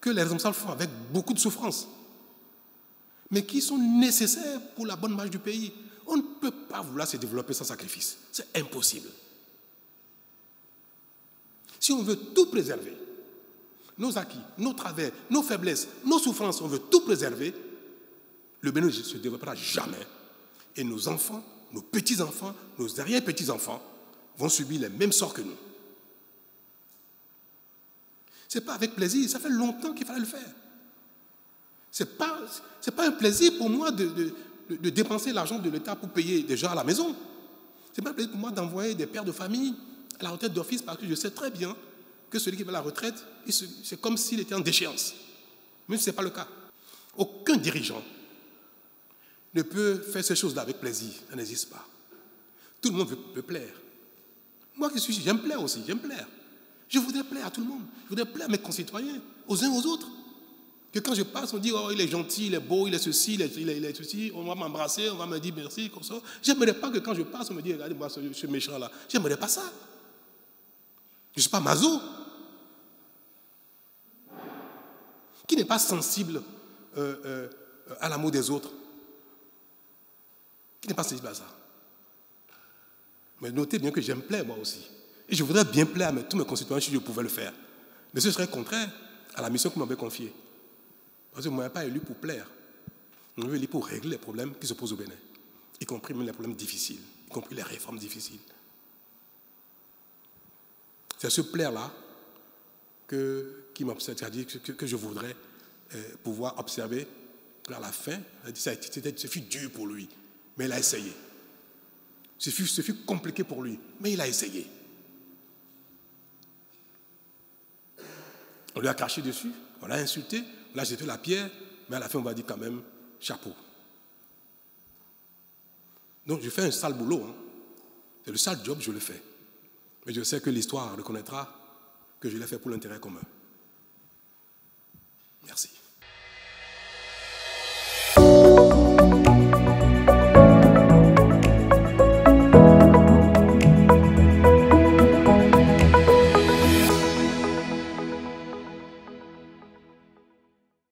que les responsables font avec beaucoup de souffrance, mais qui sont nécessaires pour la bonne marche du pays. On ne peut pas vouloir se développer sans sacrifice. C'est impossible. Si on veut tout préserver, nos acquis, nos travers, nos faiblesses, nos souffrances, on veut tout préserver, le Bénin ne se développera jamais. Et nos enfants, nos petits-enfants, nos arrière-petits-enfants vont subir les mêmes sorts que nous. Ce n'est pas avec plaisir, ça fait longtemps qu'il fallait le faire. Ce n'est pas, pas un plaisir pour moi de, dépenser l'argent de l'État pour payer des gens à la maison. Ce n'est pas un plaisir pour moi d'envoyer des pères de famille à la retraite d'office parce que je sais très bien que celui qui va à la retraite, c'est comme s'il était en déchéance. Mais ce n'est pas le cas. Aucun dirigeant ne peut faire ces choses-là avec plaisir. Ça n'existe pas. Tout le monde veut, plaire. Moi qui suis, j'aime plaire aussi, j'aime plaire. Je voudrais plaire à tout le monde. Je voudrais plaire à mes concitoyens, aux uns aux autres. Que quand je passe, on dit, oh, il est gentil, il est beau, il est ceci, il est, ceci, on va m'embrasser, on va me dire merci, comme ça. J'aimerais pas que quand je passe, on me dise, regardez-moi ce, méchant-là. J'aimerais pas ça. Je ne suis pas mazo. Qui n'est pas sensible euh, euh, à l'amour des autres? Qui n'est pas sensible à ça? Mais notez bien que j'aime plaire moi aussi. Et je voudrais bien plaire à tous mes concitoyens si je pouvais le faire. Mais ce serait contraire à la mission vous m'avez confiée. Parce que vous ne m'avez pas élu pour plaire. Vous m'avez élu pour régler les problèmes qui se posent au Bénin, y compris même les problèmes difficiles, y compris les réformes difficiles. C'est ce plaire-là que, qui que, que, je voudrais euh, pouvoir observer vers la fin. Ce fut dur pour lui, mais il a essayé. Ce fut, compliqué pour lui, mais il a essayé. On lui a craché dessus, on l'a insulté, on l'a jeté la pierre, mais à la fin, on va dire quand même chapeau. Donc, je fais un sale boulot. Hein. C'est le sale job, je le fais. Mais je sais que l'histoire reconnaîtra que je l'ai fait pour l'intérêt commun. Merci.